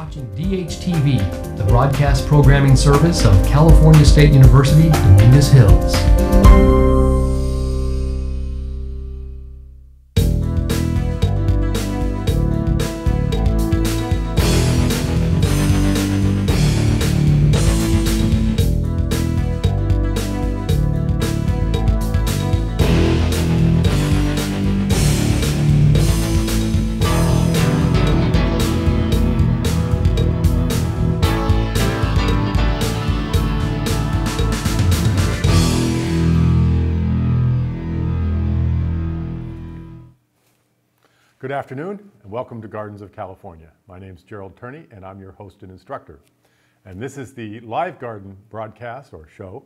watching DHTV, the broadcast programming service of California State University, Dominguez Hills. Afternoon and welcome to Gardens of California. My name is Gerald Turney and I'm your host and instructor. And this is the live garden broadcast or show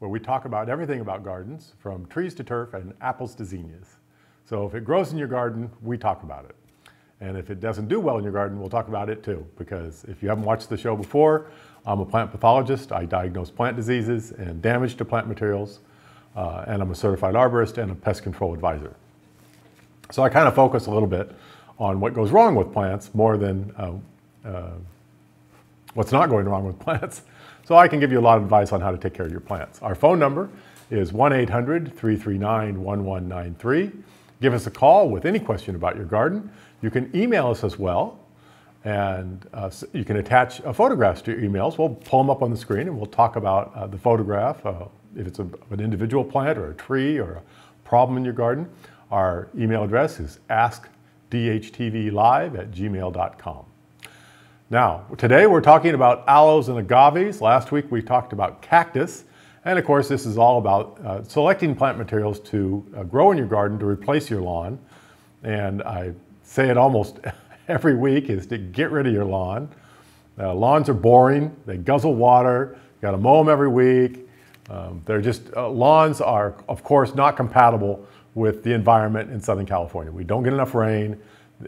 where we talk about everything about gardens from trees to turf and apples to zinnias. So if it grows in your garden, we talk about it. And if it doesn't do well in your garden, we'll talk about it too. Because if you haven't watched the show before, I'm a plant pathologist. I diagnose plant diseases and damage to plant materials. Uh, and I'm a certified arborist and a pest control advisor. So I kind of focus a little bit on what goes wrong with plants more than uh, uh, what's not going wrong with plants. So I can give you a lot of advice on how to take care of your plants. Our phone number is 1-800-339-1193. Give us a call with any question about your garden. You can email us as well. And uh, you can attach photographs to your emails. We'll pull them up on the screen and we'll talk about uh, the photograph, uh, if it's a, an individual plant or a tree or a problem in your garden. Our email address is askdhtvlive at gmail.com. Now, today we're talking about aloes and agaves. Last week we talked about cactus. And of course, this is all about uh, selecting plant materials to uh, grow in your garden to replace your lawn. And I say it almost every week is to get rid of your lawn. Uh, lawns are boring, they guzzle water, you gotta mow them every week. Um, they're just, uh, lawns are, of course, not compatible with the environment in Southern California. We don't get enough rain.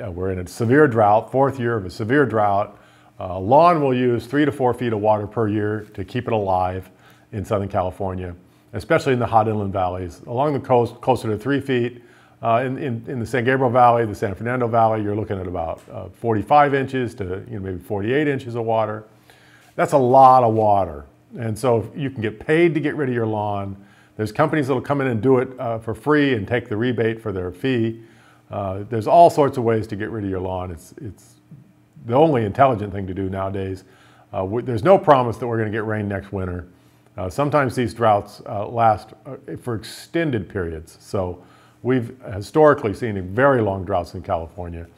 Uh, we're in a severe drought, fourth year of a severe drought. Uh, lawn will use three to four feet of water per year to keep it alive in Southern California, especially in the hot inland valleys. Along the coast, closer to three feet. Uh, in, in, in, the San Gabriel Valley, the San Fernando Valley, you're looking at about uh, 45 inches to you know, maybe 48 inches of water. That's a lot of water. And so you can get paid to get rid of your lawn. There's companies that'll come in and do it uh, for free and take the rebate for their fee. Uh, there's all sorts of ways to get rid of your lawn. It's, it's the only intelligent thing to do nowadays. Uh, there's no promise that we're going to get rain next winter. Uh, sometimes these droughts uh, last uh, for extended periods. So we've historically seen very long droughts in California,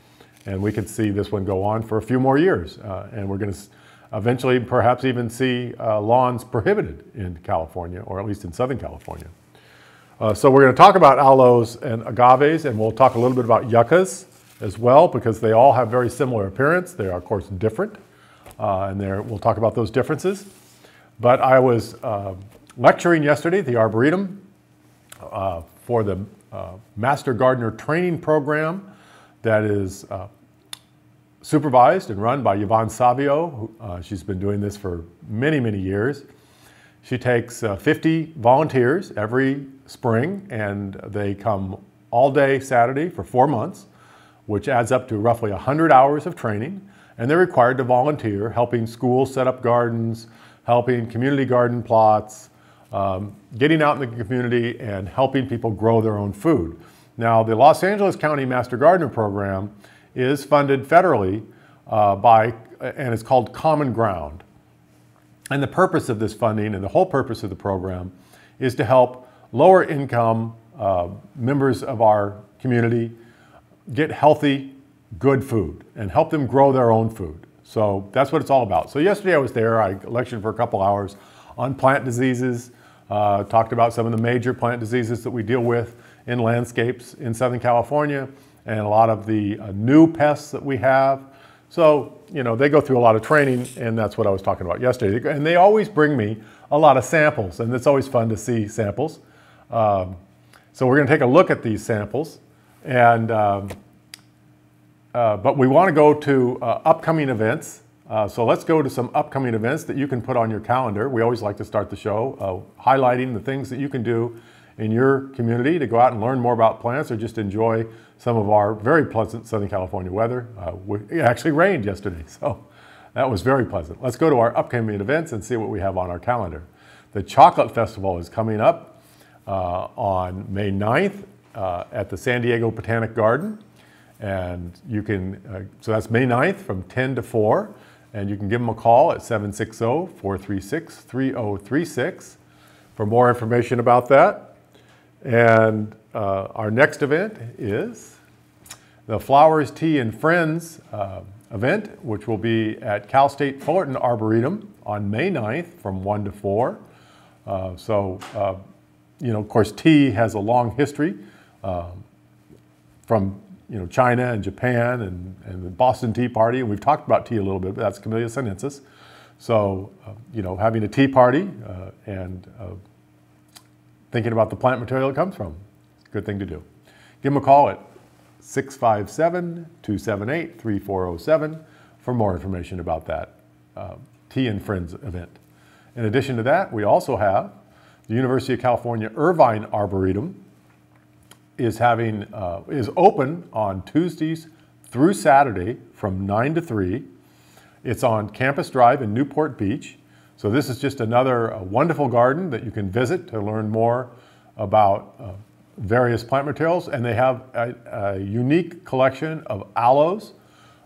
and we could see this one go on for a few more years. and we're going to eventually perhaps even see uh, lawns prohibited in California, or at least in Southern California. Uh, so we're going to talk about aloes and agaves, and we'll talk a little bit about yuccas as well, because they all have very similar appearance. They are, of course, different, uh, and we'll talk about those differences. But I was uh, lecturing yesterday at the Arboretum uh, for the uh, Master Gardener Training Program that is supervised and run by Yvonne Savio. Uh, she's been doing this for many, many years. She takes uh, 50 volunteers every spring and they come all day Saturday for four months, which adds up to roughly 100 hours of training. And they're required to volunteer, helping schools set up gardens, helping community garden plots, um, getting out in the community and helping people grow their own food. Now, the Los Angeles County Master Gardener Program is funded federally uh, by, and it's called Common Ground. And the purpose of this funding and the whole purpose of the program is to help lower income uh, members of our community get healthy, good food and help them grow their own food. So that's what it's all about. So yesterday I was there, I lectured for a couple hours on plant diseases, uh, talked about some of the major plant diseases that we deal with in landscapes in Southern California, and a lot of the uh, new pests that we have. So, you know, they go through a lot of training, and that's what I was talking about yesterday. And they always bring me a lot of samples, and it's always fun to see samples. Um, so we're going to take a look at these samples, and um, uh, but we want to go to uh, upcoming events. Uh, so let's go to some upcoming events that you can put on your calendar. We always like to start the show uh, highlighting the things that you can do in your community to go out and learn more about plants or just enjoy some of our very pleasant Southern California weather. Uh, it actually rained yesterday, so That was very pleasant. Let's go to our upcoming events and see what we have on our calendar. The Chocolate Festival is coming up uh, on May 9th uh, at the San Diego Botanic Garden. And you can, uh, so that's May 9th from 10 to 4. And you can give them a call at 760 436 3036 for more information about that. And uh, our next event is the Flowers, Tea, and Friends uh, event, which will be at Cal State Fullerton Arboretum on May 9th from 1 to 4. Uh, so, uh, you know, of course, tea has a long history um, from, you know, China and Japan and, and the Boston Tea Party. And we've talked about tea a little bit, but that's Camellia sinensis. So, uh, you know, having a tea party uh, and uh, thinking about the plant material it comes from, good thing to do. Give them a call at 657 278 3407 for more information about that uh, Tea and Friends event. In addition to that, we also have the University of California Irvine Arboretum is having uh, is open on Tuesdays through Saturday from 9 to 3. It's on Campus Drive in Newport Beach. So this is just another uh, wonderful garden that you can visit to learn more about uh, various plant materials. And they have a, a unique collection of aloes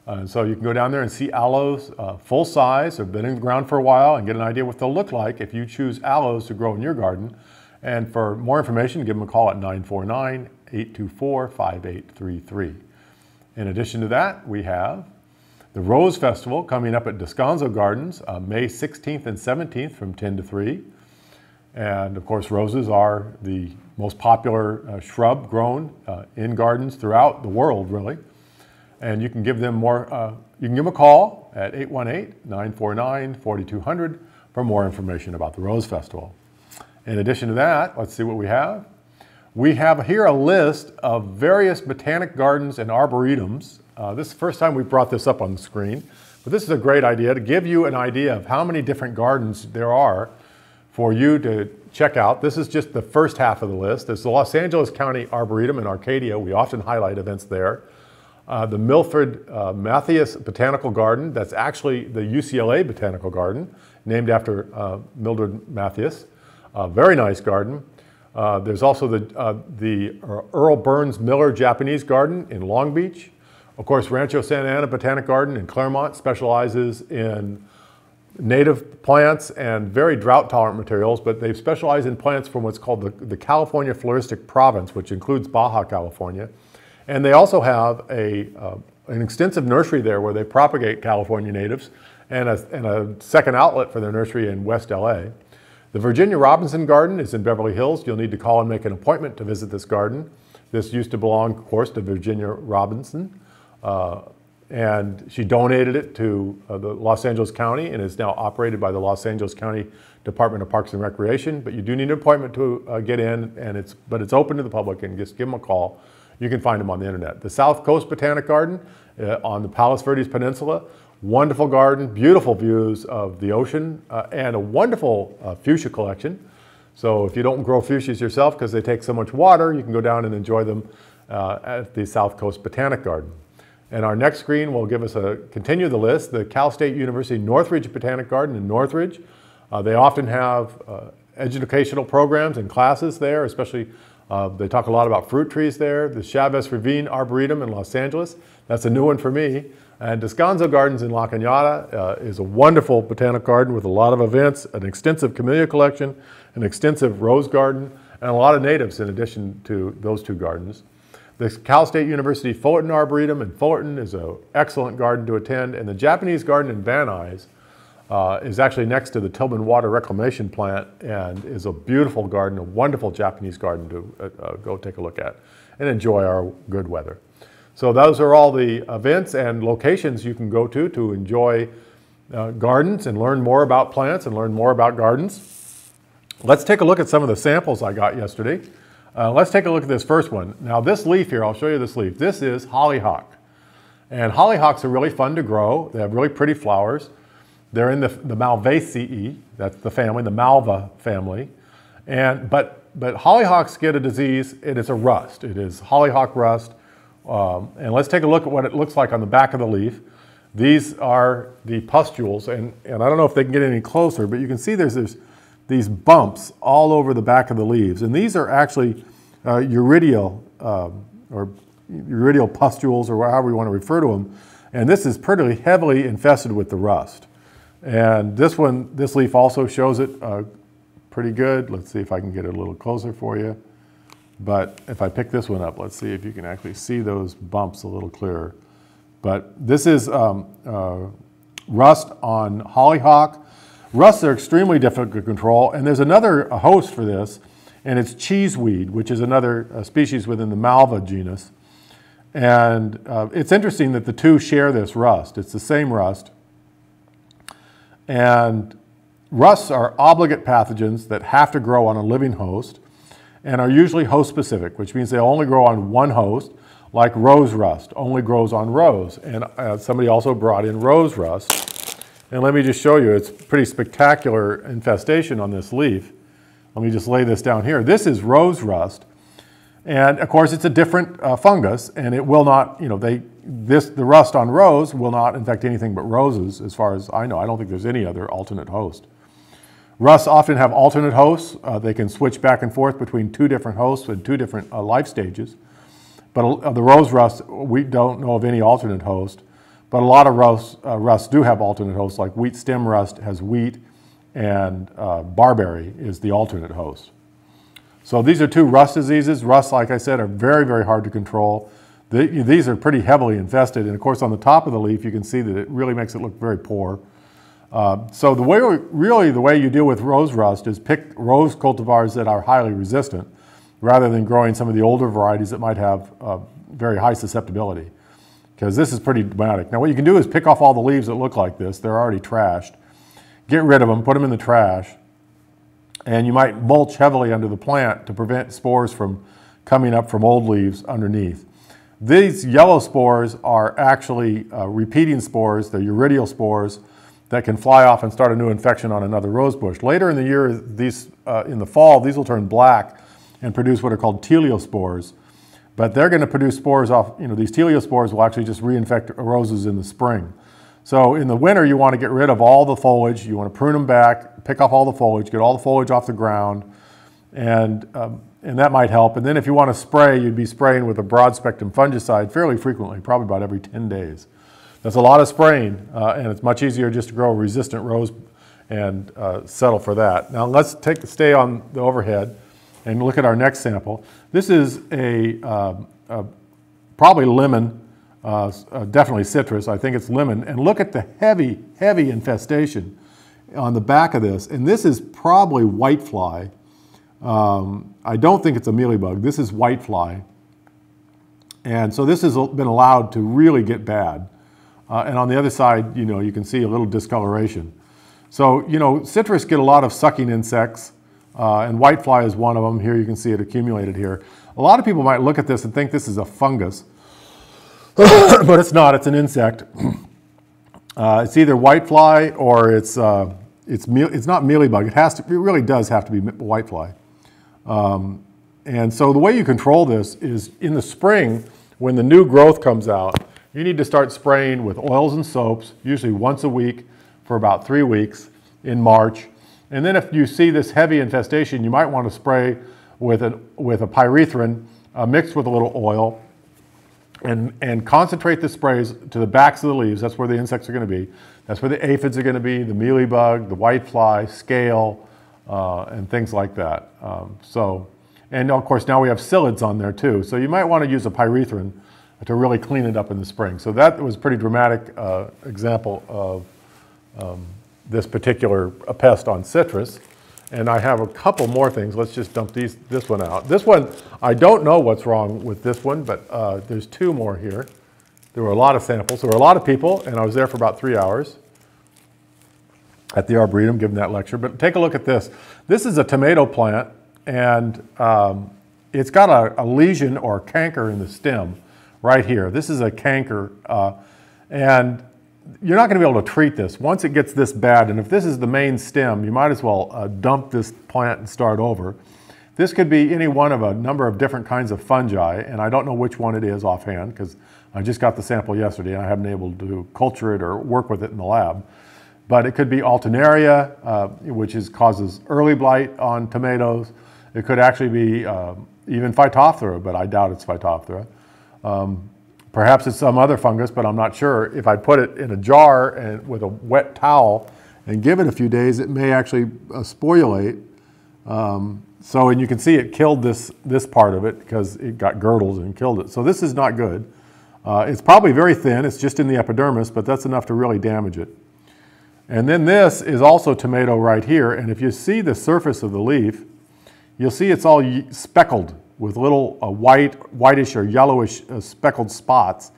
uh, so you can go down there and see aloes uh, full size. They've been in the ground for a while and get an idea what they'll look like if you choose aloes to grow in your garden. And for more information, give them a call at 949 824 5833. In addition to that, we have the Rose Festival coming up at Descanso Gardens uh, May 16th and 17th from 10 to 3. And of course, roses are the most popular uh, shrub grown uh, in gardens throughout the world, really. And you can give them more, uh, you can give them a call at 818-949-4200 for more information about the Rose Festival. In addition to that, let's see what we have. We have here a list of various botanic gardens and arboretums. Uh, this is the first time we brought this up on the screen, but this is a great idea to give you an idea of how many different gardens there are for you to check out. This is just the first half of the list. There's the Los Angeles County Arboretum in Arcadia. We often highlight events there. Uh, the Milford uh, Mathias Botanical Garden, that's actually the UCLA Botanical Garden, named after uh, Mildred Mathias. very nice garden. Uh, there's also the, uh, the Earl Burns Miller Japanese Garden in Long Beach. Of course, Rancho Santa Ana Botanic Garden in Claremont specializes in native plants and very drought tolerant materials, but they specialize in plants from what's called the, the California Floristic Province, which includes Baja California. And they also have a, uh, an extensive nursery there where they propagate California natives and a, and a second outlet for their nursery in West LA. The Virginia Robinson Garden is in Beverly Hills. You'll need to call and make an appointment to visit this garden. This used to belong, of course, to Virginia Robinson. Uh, and she donated it to uh, the Los Angeles County and is now operated by the Los Angeles County Department of Parks and Recreation. But you do need an appointment to uh, get in, and it's but it's open to the public. And just give them a call you can find them on the internet. The South Coast Botanic Garden uh, on the Palos Verdes Peninsula, wonderful garden, beautiful views of the ocean, uh, and a wonderful uh, fuchsia collection. So if you don't grow fuchsias yourself because they take so much water, you can go down and enjoy them uh, at the South Coast Botanic Garden. And our next screen will give us a continue the list. The Cal State University Northridge Botanic Garden in Northridge. Uh, they often have uh, educational programs and classes there, especially uh, they talk a lot about fruit trees there. The Chavez Ravine Arboretum in Los Angeles, that's a new one for me. And Descanso Gardens in La Cañada uh, is a wonderful botanic garden with a lot of events, an extensive camellia collection, an extensive rose garden, and a lot of natives in addition to those two gardens. The Cal State University Fullerton Arboretum in Fullerton is an excellent garden to attend, and the Japanese garden in Van Nuys uh, is actually next to the Tillman Water Reclamation Plant and is a beautiful garden, a wonderful Japanese garden to uh, uh, go take a look at and enjoy our good weather. So those are all the events and locations you can go to to enjoy uh, gardens and learn more about plants and learn more about gardens. Let's take a look at some of the samples I got yesterday. Uh, let's take a look at this first one. Now this leaf here, I'll show you this leaf. This is hollyhock. And hollyhocks are really fun to grow. They have really pretty flowers. They're in the, the Malvaceae, that's the family, the Malva family. And, but, but hollyhocks get a disease, it is a rust. It is hollyhock rust. Um, and let's take a look at what it looks like on the back of the leaf. These are the pustules, and, and I don't know if they can get any closer, but you can see there's, there's these bumps all over the back of the leaves. And these are actually uh, uredial, um, or uredial pustules, or however you want to refer to them. And this is pretty heavily infested with the rust. And this one, this leaf also shows it uh, pretty good. Let's see if I can get it a little closer for you. But if I pick this one up, let's see if you can actually see those bumps a little clearer. But this is um, uh, rust on hollyhock. Rusts are extremely difficult to control, and there's another host for this, and it's cheeseweed, which is another uh, species within the Malva genus. And uh, it's interesting that the two share this rust. It's the same rust. And rusts are obligate pathogens that have to grow on a living host and are usually host specific, which means they only grow on one host like rose rust, only grows on rose. And uh, somebody also brought in rose rust. And let me just show you, it's pretty spectacular infestation on this leaf. Let me just lay this down here. This is rose rust. And of course, it's a different uh, fungus, and it will not, you know, they, this, the rust on rose will not infect anything but roses, as far as I know. I don't think there's any other alternate host. Rusts often have alternate hosts. Uh, they can switch back and forth between two different hosts and two different uh, life stages. But uh, the rose rust, we don't know of any alternate host. But a lot of rust, uh, rusts do have alternate hosts, like wheat stem rust has wheat, and uh, barberry is the alternate host. So these are two rust diseases. Rusts, like I said, are very, very hard to control. The, these are pretty heavily infested. And of course, on the top of the leaf, you can see that it really makes it look very poor. Uh, so the way, really the way you deal with rose rust is pick rose cultivars that are highly resistant rather than growing some of the older varieties that might have uh, very high susceptibility because this is pretty dramatic. Now what you can do is pick off all the leaves that look like this. They're already trashed. Get rid of them, put them in the trash, and you might mulch heavily under the plant to prevent spores from coming up from old leaves underneath. These yellow spores are actually uh, repeating spores, they're uredial spores that can fly off and start a new infection on another rose bush. Later in the year, these, uh, in the fall, these will turn black and produce what are called teliospores. But they're going to produce spores off, you know, these teliospores will actually just reinfect roses in the spring. So in the winter, you want to get rid of all the foliage. You want to prune them back, pick off all the foliage, get all the foliage off the ground, and, um, and that might help. And then if you want to spray, you'd be spraying with a broad spectrum fungicide fairly frequently, probably about every 10 days. That's a lot of spraying, uh, and it's much easier just to grow a resistant rose and uh, settle for that. Now let's take, the stay on the overhead and look at our next sample. This is a, uh, a probably lemon, uh, uh, definitely citrus, I think it's lemon, and look at the heavy, heavy infestation on the back of this. And this is probably whitefly. Um, I don't think it's a mealybug. This is whitefly. And so this has been allowed to really get bad. Uh, and on the other side, you know, you can see a little discoloration. So, you know, citrus get a lot of sucking insects. Uh, and whitefly is one of them. Here you can see it accumulated here. A lot of people might look at this and think this is a fungus, but it's not. It's an insect. Uh, it's either whitefly or it's, uh, it's, it's not mealybug. It, has to, it really does have to be whitefly. Um, and so the way you control this is in the spring, when the new growth comes out, you need to start spraying with oils and soaps, usually once a week for about three weeks in March. And then if you see this heavy infestation, you might want to spray with a, with a pyrethrin uh, mixed with a little oil and, and concentrate the sprays to the backs of the leaves. That's where the insects are going to be. That's where the aphids are going to be, the mealybug, the whitefly, scale, uh, and things like that. Um, so, and of course now we have psyllids on there too. So you might want to use a pyrethrin to really clean it up in the spring. So that was a pretty dramatic uh, example of um, this particular pest on citrus. And I have a couple more things. Let's just dump these, this one out. This one, I don't know what's wrong with this one, but uh, there's two more here. There were a lot of samples. There were a lot of people, and I was there for about three hours at the Arboretum giving that lecture. But take a look at this. This is a tomato plant, and um, it's got a, a, lesion or canker in the stem right here. This is a canker, uh, and you're not going to be able to treat this. Once it gets this bad, and if this is the main stem, you might as well uh, dump this plant and start over. This could be any one of a number of different kinds of fungi, and I don't know which one it is offhand because I just got the sample yesterday and I haven't been able to culture it or work with it in the lab. But it could be Alternaria, uh, which is, causes early blight on tomatoes. It could actually be uh, even Phytophthora, but I doubt it's Phytophthora. Um, perhaps it's some other fungus, but I'm not sure. If I put it in a jar and with a wet towel and give it a few days, it may actually uh. Um, so, and you can see it killed this, this part of it because it got girdles and killed it. So this is not good. Uh, it's probably very thin, it's just in the epidermis, but that's enough to really damage it. And then this is also tomato right here, and if you see the surface of the leaf, you'll see it's all speckled with little uh, white, whitish or yellowish uh, speckled spots.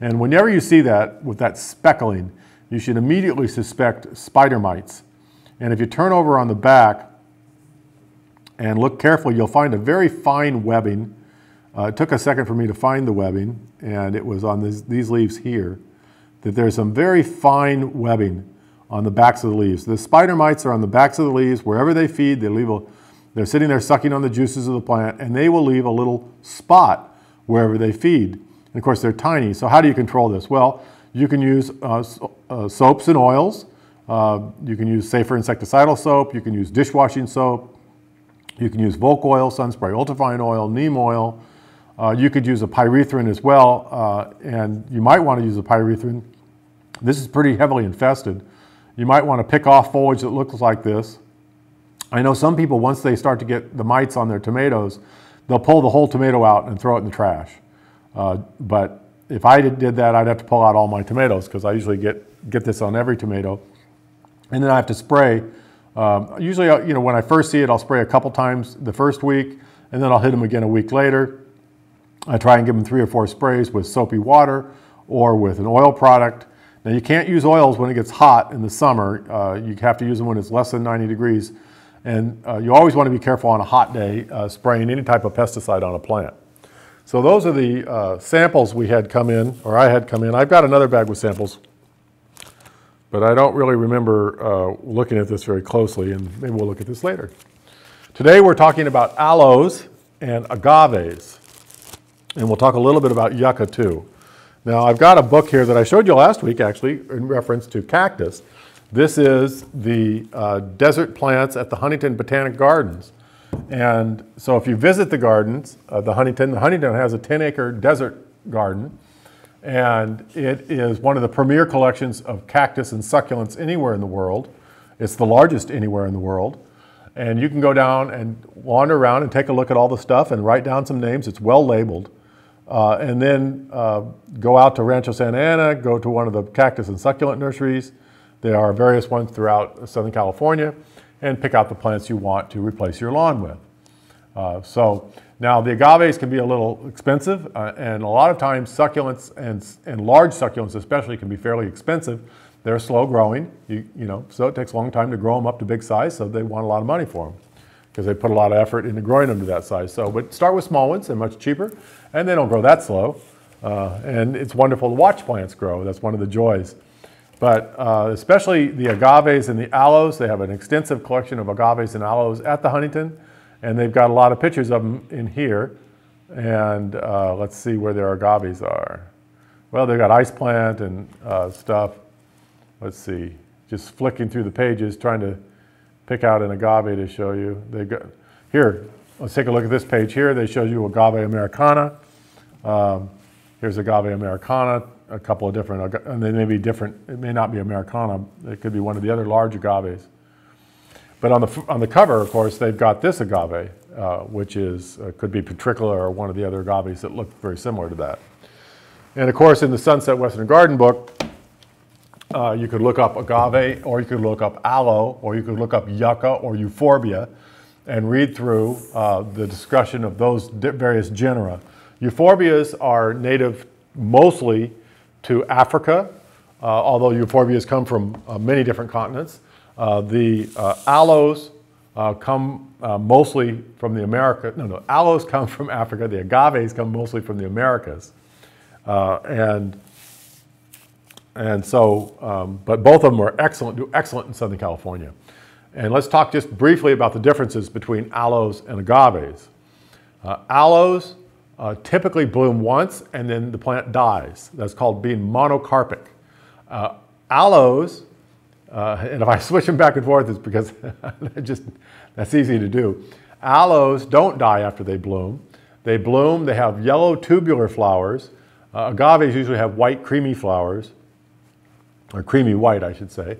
And whenever you see that with that speckling, you should immediately suspect spider mites. And if you turn over on the back and look carefully, you'll find a very fine webbing uh, it took a second for me to find the webbing, and it was on this, these leaves here, that there's some very fine webbing on the backs of the leaves. The spider mites are on the backs of the leaves. Wherever they feed, they leave a, they're sitting there sucking on the juices of the plant, and they will leave a little spot wherever they feed. And of course, they're tiny. So how do you control this? Well, you can use uh, uh, soaps and oils. Uh, you can use safer insecticidal soap. You can use dishwashing soap. You can use Volck oil, Sunspray ultrafine oil, neem oil, uh, you could use a pyrethrin as well, uh, and you might want to use a pyrethrin. This is pretty heavily infested. You might want to pick off foliage that looks like this. I know some people, once they start to get the mites on their tomatoes, they'll pull the whole tomato out and throw it in the trash. Uh, but if I did that, I'd have to pull out all my tomatoes because I usually get, get this on every tomato. And then I have to spray. Um, usually, uh, you know, when I first see it, I'll spray a couple times the first week, and then I'll hit them again a week later. I try and give them three or four sprays with soapy water or with an oil product. Now you can't use oils when it gets hot in the summer. Uh, you have to use them when it's less than 90 degrees. And uh, you always want to be careful on a hot day uh, spraying any type of pesticide on a plant. So those are the uh, samples we had come in, or I had come in. I've got another bag with samples, but I don't really remember uh, looking at this very closely, and maybe we'll look at this later. Today we're talking about aloes and agaves. And we'll talk a little bit about yucca too. Now I've got a book here that I showed you last week actually in reference to cactus. This is the uh, desert plants at the Huntington Botanic Gardens. And so if you visit the gardens, uh, the Huntington, the Huntington has a 10 acre desert garden. And it is one of the premier collections of cactus and succulents anywhere in the world. It's the largest anywhere in the world. And you can go down and wander around and take a look at all the stuff and write down some names. It's well labeled. Uh, and then uh, go out to Rancho Santa Ana, go to one of the cactus and succulent nurseries. There are various ones throughout Southern California, and pick out the plants you want to replace your lawn with. Uh, so now the agaves can be a little expensive, uh, and a lot of times succulents and, and large succulents especially can be fairly expensive. They're slow growing, you, you know, so it takes a long time to grow them up to big size, so they want a lot of money for them because they put a lot of effort into growing them to that size. So, but start with small ones, they're much cheaper, and they don't grow that slow. Uh, and it's wonderful to watch plants grow. That's one of the joys. But uh, especially the agaves and the aloes, they have an extensive collection of agaves and aloes at the Huntington, and they've got a lot of pictures of them in here. And uh, let's see where their agaves are. Well, they've got ice plant and uh, stuff. Let's see, just flicking through the pages, trying to pick out an agave to show you. They got, here, let's take a look at this page here. They show you agave americana. Um, here's agave americana, a couple of different, and they may be different. It may not be americana. It could be one of the other large agaves. But on the, on the cover, of course, they've got this agave, uh, which is, uh, could be Petricola or one of the other agaves that look very similar to that. And of course, in the Sunset Western Garden book, uh, you could look up agave, or you could look up aloe, or you could look up yucca or euphorbia and read through uh, the discussion of those various genera. Euphorbias are native mostly to Africa, uh, although euphorbias come from uh, many different continents. Uh, the uh, aloes come mostly from the America. No, no, aloes come from Africa. The agaves come mostly from the Americas. and and so, um, but both of them are excellent, do excellent in Southern California. And let's talk just briefly about the differences between aloes and agaves. Uh, aloes uh, typically bloom once and then the plant dies. That's called being monocarpic. Uh, aloes, uh, and if I switch them back and forth, it's because just that's easy to do. Aloes don't die after they bloom. They bloom, they have yellow tubular flowers. Uh, agaves usually have white creamy flowers, or creamy white, I should say.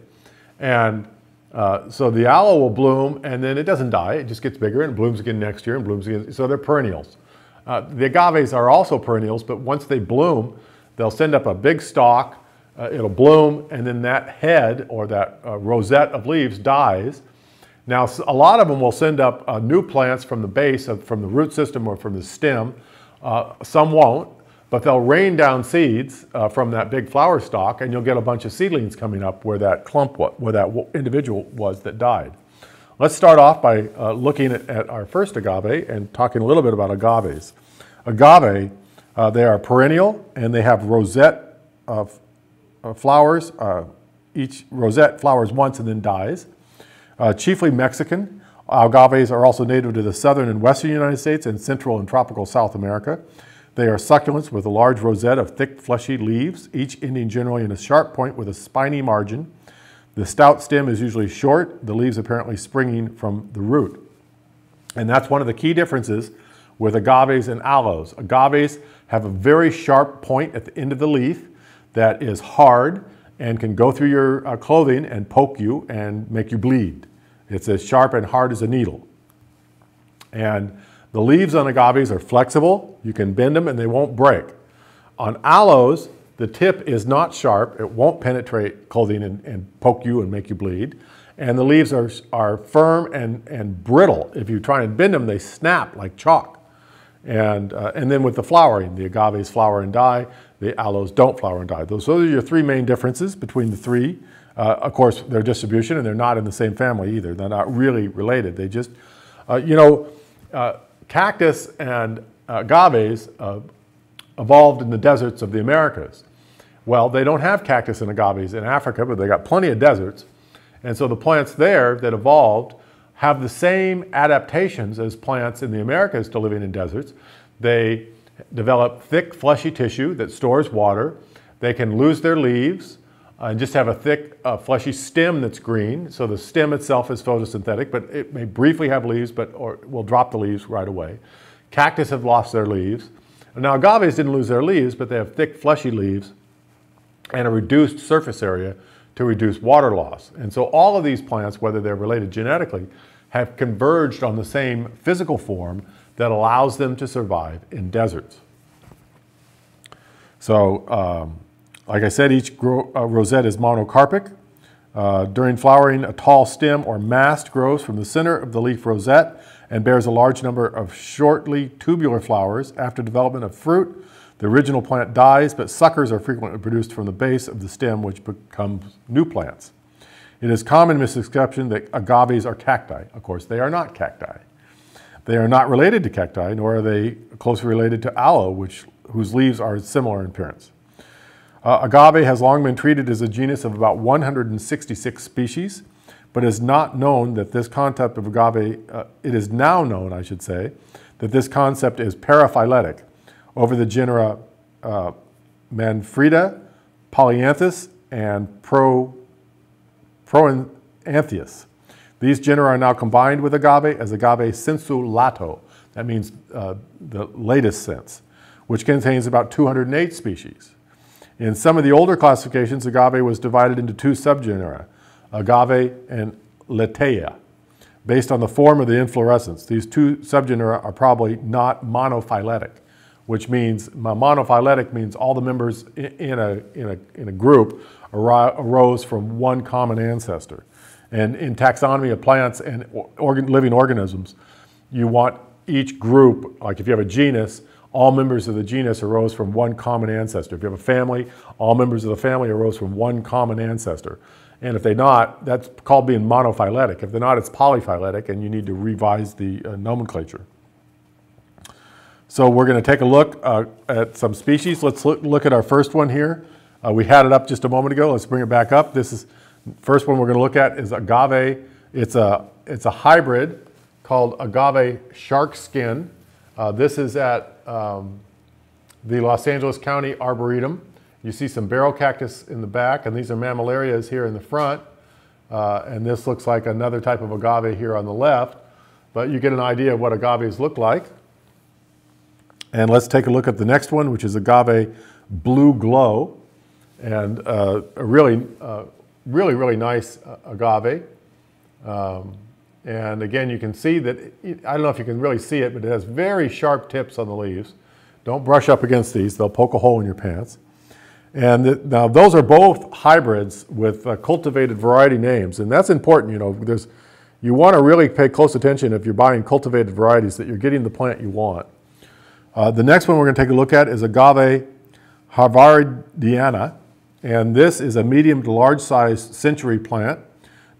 And uh, so the aloe will bloom and then it doesn't die, it just gets bigger and blooms again next year and blooms again. So they're perennials. Uh, the agaves are also perennials, but once they bloom, they'll send up a big stalk, uh, it'll bloom, and then that head or that uh, rosette of leaves dies. Now, a lot of them will send up uh, new plants from the base, of, from the root system or from the stem. Uh, some won't, but they'll rain down seeds uh, from that big flower stalk, and you'll get a bunch of seedlings coming up where that clump, where that individual was that died. Let's start off by uh, looking at, at, our first agave and talking a little bit about agaves. Agave, uh, they are perennial and they have rosette of flowers. Uh, each rosette flowers once and then dies. Uh, chiefly Mexican, agaves are also native to the southern and western United States and central and tropical South America. They are succulents with a large rosette of thick, fleshy leaves, each ending generally in a sharp point with a spiny margin. The stout stem is usually short, the leaves apparently springing from the root. And that's one of the key differences with agaves and aloes. Agaves have a very sharp point at the end of the leaf that is hard and can go through your uh, clothing and poke you and make you bleed. It's as sharp and hard as a needle. And the leaves on agaves are flexible. You can bend them and they won't break. On aloes, the tip is not sharp. It won't penetrate clothing and, and poke you and make you bleed. And the leaves are, are firm and, and brittle. If you try and bend them, they snap like chalk. And, uh, and then with the flowering, the agaves flower and die, the aloes don't flower and die. Those, those are your three main differences between the three. Uh, of course, their distribution, and they're not in the same family either. They're not really related. They just, uh, you know, uh, cactus and agaves uh, evolved in the deserts of the Americas. Well, they don't have cactus and agaves in Africa, but they got plenty of deserts. And so the plants there that evolved have the same adaptations as plants in the Americas to living in deserts. They develop thick, fleshy tissue that stores water. They can lose their leaves and just have a thick, uh, fleshy stem that's green. So the stem itself is photosynthetic, but it may briefly have leaves, but or will drop the leaves right away. Cactus have lost their leaves. Now agaves didn't lose their leaves, but they have thick, fleshy leaves and a reduced surface area to reduce water loss. And so all of these plants, whether they're related genetically, have converged on the same physical form that allows them to survive in deserts. So, um, like I said, each grow, uh, rosette is monocarpic. Uh, during flowering, a tall stem or mast grows from the center of the leaf rosette and bears a large number of shortly tubular flowers. After development of fruit, the original plant dies, but suckers are frequently produced from the base of the stem, which becomes new plants. It is common misconception that agaves are cacti. Of course, they are not cacti. They are not related to cacti, nor are they closely related to aloe, which, whose leaves are similar in appearance. Uh, agave has long been treated as a genus of about 166 species, but it is not known that this concept of agave, uh, it is now known, I should say, that this concept is paraphyletic over the genera uh, Manfreda, Polianthes, and Pro, Proantheus. These genera are now combined with agave as agave sensu lato. That means uh, the latest sense, which contains about 208 species. In some of the older classifications, agave was divided into two subgenera, agave and Littaea, based on the form of the inflorescence. These two subgenera are probably not monophyletic, which means monophyletic means all the members in a, in a, in a group arose from one common ancestor. And in taxonomy of plants and organ, living organisms, you want each group, like if you have a genus, all members of the genus arose from one common ancestor. If you have a family, all members of the family arose from one common ancestor. And if they're not, that's called being monophyletic. If they're not, it's polyphyletic, and you need to revise the uh, nomenclature. So we're going to take a look uh, at some species. Let's look, look, at our first one here. Uh, we had it up just a moment ago. Let's bring it back up. This is First one we're going to look at is agave It's a, it's a hybrid called agave shark skin. Uh, this is at um, the Los Angeles County Arboretum. You see some barrel cactus in the back, and these are mammillarias here in the front. Uh, and this looks like another type of agave here on the left. But you get an idea of what agaves look like. And let's take a look at the next one, which is agave blue glow. And uh, a really, uh, really, really nice uh, agave. Um, and again, you can see that, it, I don't know if you can really see it, but it has very sharp tips on the leaves. Don't brush up against these, they'll poke a hole in your pants. And now those are both hybrids with uh, cultivated variety names, and that's important. You know, there's, you want to really pay close attention if you're buying cultivated varieties that you're getting the plant you want. Uh, the next one we're going to take a look at is agave havardiana. and this is a medium to large size century plant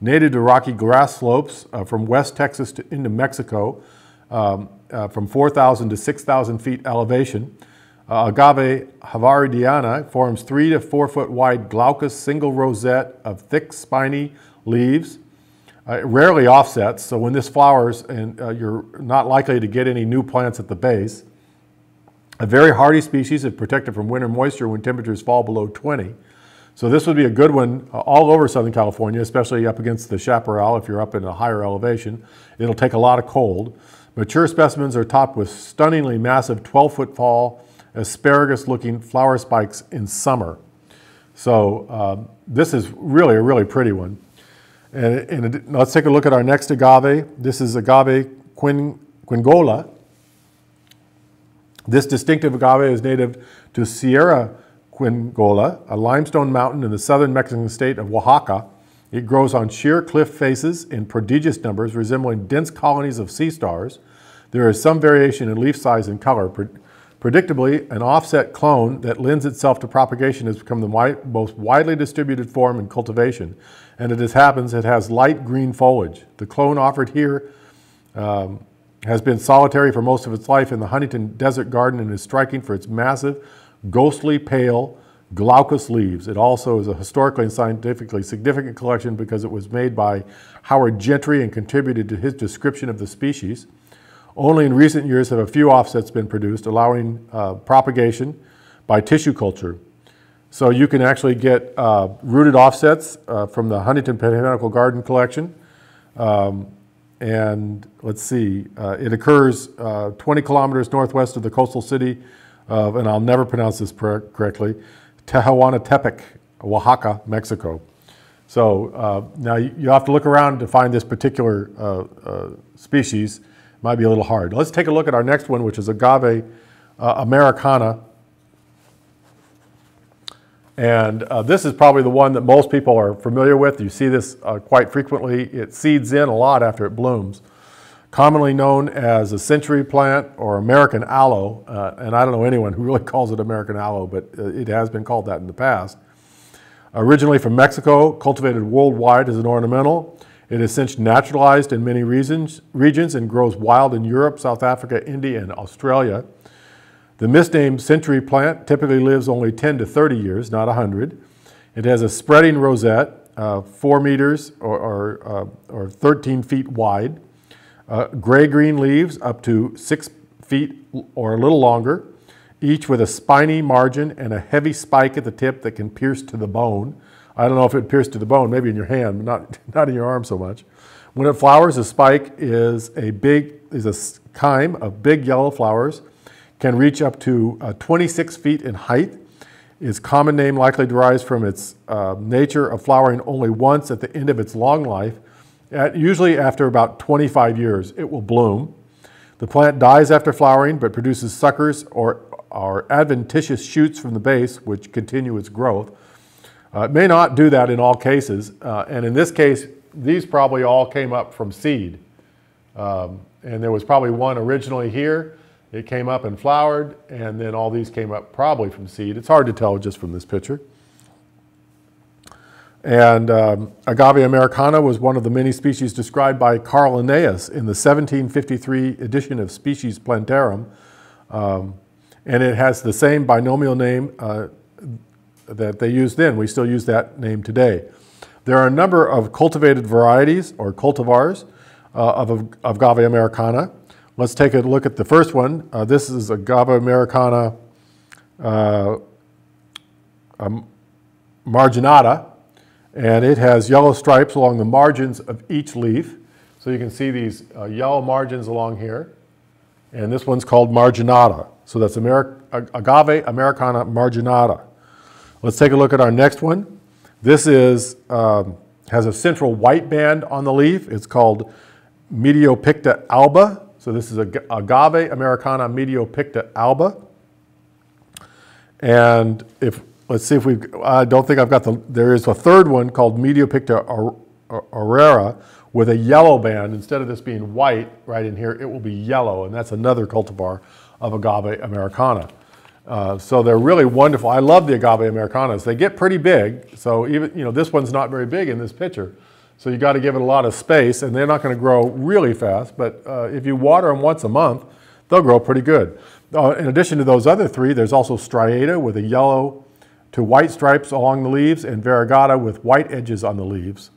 native to rocky grass slopes uh, from West Texas to into Mexico, um, uh, from 4,000 to 6,000 feet elevation. Uh, agave havardiana forms three to four foot wide glaucous single rosette of thick spiny leaves. Uh, it rarely offsets, so when this flowers, and uh, you're not likely to get any new plants at the base. A very hardy species, is protected from winter moisture when temperatures fall below 20. So this would be a good one uh, all over Southern California, especially up against the chaparral if you're up in a higher elevation. It'll take a lot of cold. Mature specimens are topped with stunningly massive 12-foot tall, asparagus-looking flower spikes in summer. So um, this is really a really pretty one. And, and, let's take a look at our next agave. This is agave quin, guiengola. This distinctive agave is native to Sierra Guiengola, a limestone mountain in the southern Mexican state of Oaxaca. It grows on sheer cliff faces in prodigious numbers, resembling dense colonies of sea stars. There is some variation in leaf size and color. Predictably, an offset clone that lends itself to propagation has become the most widely distributed form in cultivation, and it as happens, it has light green foliage. The clone offered here um, has been solitary for most of its life in the Huntington Desert Garden and is striking for its massive, ghostly pale glaucous leaves. It also is a historically and scientifically significant collection because it was made by Howard Gentry and contributed to his description of the species. Only in recent years have a few offsets been produced, allowing uh, propagation by tissue culture. So you can actually get uh, rooted offsets uh, from the Huntington Botanical Garden collection. Um, and let's see, uh, it occurs uh, 20 kilometers northwest of the coastal city of, and I'll never pronounce this correctly, Tehuantepec, Oaxaca, Mexico. So uh, now you have to look around to find this particular species. Might be a little hard. Let's take a look at our next one, which is agave uh, americana. And uh, this is probably the one that most people are familiar with. You see this uh, quite frequently. It seeds in a lot after it blooms commonly known as a century plant or American aloe, uh, and I don't know anyone who really calls it American aloe, but uh, it has been called that in the past. Originally from Mexico, cultivated worldwide as an ornamental, it is since naturalized in many regions, and grows wild in Europe, South Africa, India, and Australia. The misnamed century plant typically lives only 10 to 30 years, not 100. It has a spreading rosette, uh, 4 meters or, or, uh, or 13 feet wide, uh, Gray-green leaves up to six feet or a little longer, each with a spiny margin and a heavy spike at the tip that can pierce to the bone. I don't know if it pierced to the bone, maybe in your hand, but not, not in your arm so much. When it flowers, the spike is a big, is a chyme of big yellow flowers, can reach up to uh, 26 feet in height. Its common name likely derives from its uh, nature of flowering only once at the end of its long life, at, usually after about 25 years, it will bloom. The plant dies after flowering, but produces suckers or, or adventitious shoots from the base, which continue its growth. Uh, it may not do that in all cases, uh, and in this case, these probably all came up from seed. Um, and there was probably one originally here. It came up and flowered, and then all these came up probably from seed. It's hard to tell just from this picture. And um, Agave americana was one of the many species described by Carl Linnaeus in the 1753 edition of Species Plantarum. Um, and it has the same binomial name uh, that they used then. We still use that name today. There are a number of cultivated varieties or cultivars uh, of agave americana. Let's take a look at the first one. Uh, this is agave americana uh, um, marginata, and it has yellow stripes along the margins of each leaf. So you can see these uh, yellow margins along here. And this one's called marginata. So that's Ameri agave americana marginata. Let's take a look at our next one. This is, um, has a central white band on the leaf. It's called Mediopicta alba. So this is agave americana Mediopicta alba. And if, let's see if we, I don't think I've got the, there is a third one called Mediopicta aurora with a yellow band. Instead of this being white right in here, it will be yellow. And that's another cultivar of agave americana. Uh, so they're really wonderful. I love the agave americanas. They get pretty big. So even, you know, this one's not very big in this picture. So you got to give it a lot of space and they're not going to grow really fast. But uh, if you water them once a month, they'll grow pretty good. Uh, in addition to those other three, there's also striata with a yellow to white stripes along the leaves and variegata with white edges on the leaves.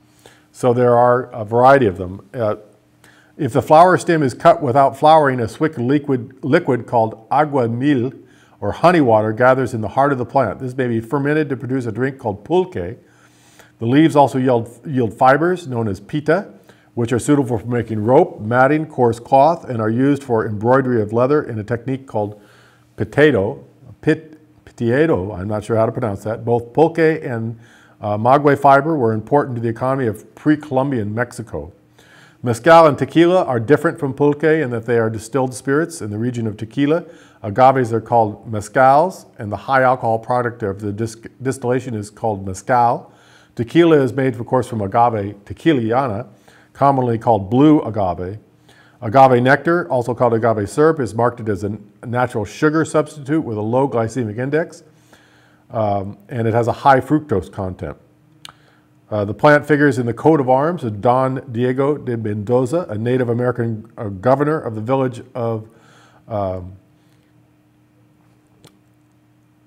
So there are a variety of them. Uh, if the flower stem is cut without flowering, a swick liquid, liquid called aguamiel or honey water gathers in the heart of the plant. This may be fermented to produce a drink called pulque. The leaves also yield, yield fibers known as pita, which are suitable for making rope, matting, coarse cloth, and are used for embroidery of leather in a technique called piteado. Pit, piteado, I'm not sure how to pronounce that. Both pulque and uh, maguey fiber were important to the economy of pre-Columbian Mexico. Mezcal and tequila are different from pulque in that they are distilled spirits in the region of tequila. Agaves are called mezcals, and the high alcohol product of the distillation is called mezcal. Tequila is made, of course, from agave tequiliana, commonly called blue agave. Agave nectar, also called agave syrup, is marketed as a natural sugar substitute with a low glycemic index, um, and it has a high fructose content. Uh, the plant figures in the coat of arms of Don Diego de Mendoza, a Native American uh, governor of the village of um,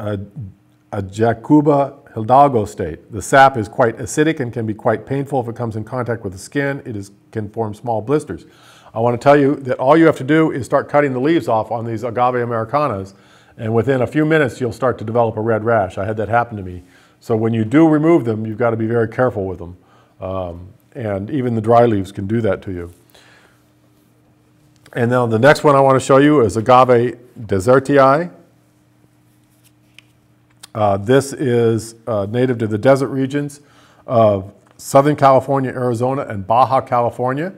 uh, Jacuba Hidalgo state. The sap is quite acidic and can be quite painful if it comes in contact with the skin. It is, can form small blisters. I want to tell you that all you have to do is start cutting the leaves off on these agave americanas, and within a few minutes you'll start to develop a red rash. I had that happen to me. So when you do remove them, you've got to be very careful with them. Um, and even the dry leaves can do that to you. And now the next one I want to show you is agave deserti. Uh, this is uh, native to the desert regions of Southern California, Arizona, and Baja California.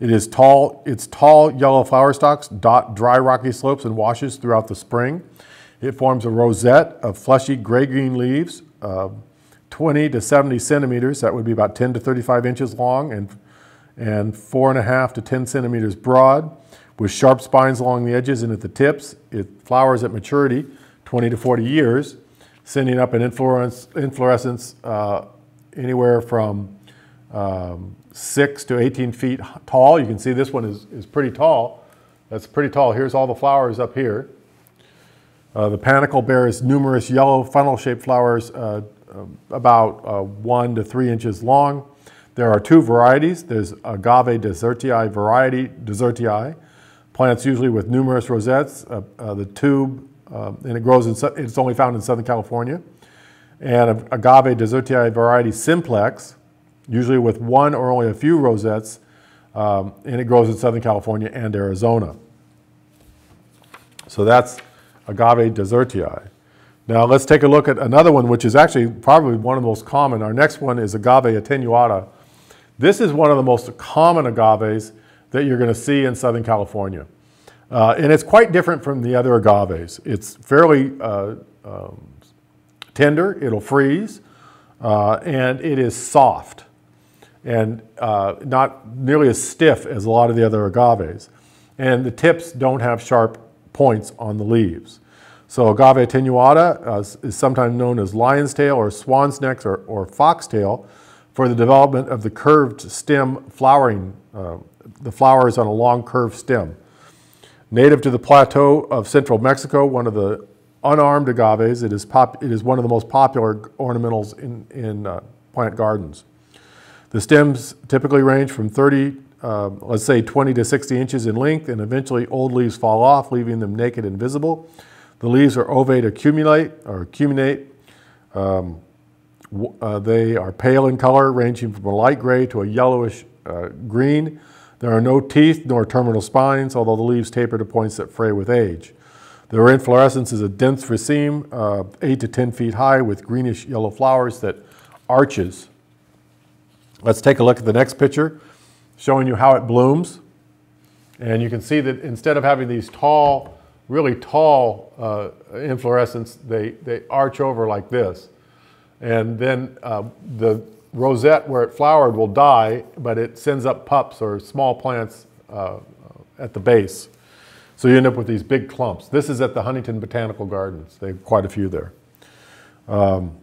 It is tall, its tall yellow flower stalks dot dry rocky slopes and washes throughout the spring. It forms a rosette of fleshy gray-green leaves, uh, 20 to 70 centimeters, that would be about 10 to 35 inches long, and, and four and a half to 10 centimeters broad, with sharp spines along the edges and at the tips. It flowers at maturity, 20 to 40 years, sending up an inflorescence uh, anywhere from um, 6 to 18 feet tall. You can see this one is, is pretty tall. That's pretty tall. Here's all the flowers up here. Uh, the panicle bears numerous yellow funnel-shaped flowers uh, uh, about uh, one to three inches long. There are two varieties. There's agave deserti variety, deserti, plants usually with numerous rosettes. Uh, uh, the tube, and it grows in, it's only found in Southern California. And agave deserti variety simplex, usually with one or only a few rosettes, um, and it grows in Southern California and Arizona. So that's agave deserti. Now let's take a look at another one, which is actually probably one of the most common. Our next one is agave attenuata. This is one of the most common agaves that you're going to see in Southern California. Uh, and it's quite different from the other agaves. It's fairly uh, um, tender, it'll freeze, uh, and it is soft and uh, not nearly as stiff as a lot of the other agaves. And the tips don't have sharp points on the leaves. So agave attenuata uh, is sometimes known as lion's tail or swan's neck or, or foxtail for the development of the curved stem flowering. Uh, the flowers on a long curved stem. Native to the plateau of central Mexico, one of the unarmed agaves, it is, pop, it is one of the most popular ornamentals in, in uh, plant gardens. The stems typically range from 30, uh, let's say 20 to 60 inches in length, and eventually old leaves fall off, leaving them naked and visible. The leaves are ovate accumulate or acuminate. Um, uh, they are pale in color, ranging from a light gray to a yellowish uh, green. There are no teeth nor terminal spines, although the leaves taper to points that fray with age. Their inflorescence is a dense raceme, uh, 8 to 10 feet high, with greenish yellow flowers that arches. Let's take a look at the next picture, showing you how it blooms. And you can see that instead of having these tall, really tall uh, inflorescence, they, they arch over like this. And then uh, the rosette where it flowered will die, but it sends up pups or small plants uh, at the base. So you end up with these big clumps. This is at the Huntington Botanical Gardens. They have quite a few there. Um,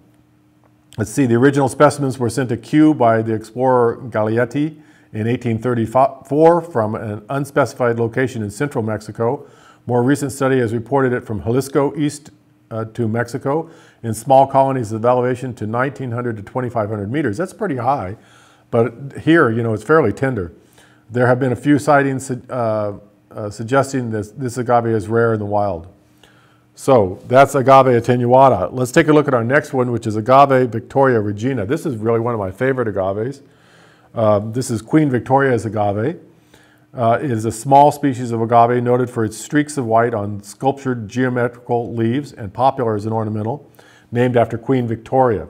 let's see, the original specimens were sent to Kew by the explorer Galeotti in 1834 from an unspecified location in central Mexico. More recent study has reported it from Jalisco east uh, to Mexico in small colonies of elevation to 1900 to 2500 meters. That's pretty high, but here, you know, it's fairly tender. There have been a few sightings uh, uh, suggesting this, this agave is rare in the wild. So that's agave attenuata. Let's take a look at our next one, which is agave Victoria regina. This is really one of my favorite agaves. Um, this is Queen Victoria's agave. Uh, it is a small species of agave noted for its streaks of white on sculptured geometrical leaves and popular as an ornamental, named after Queen Victoria.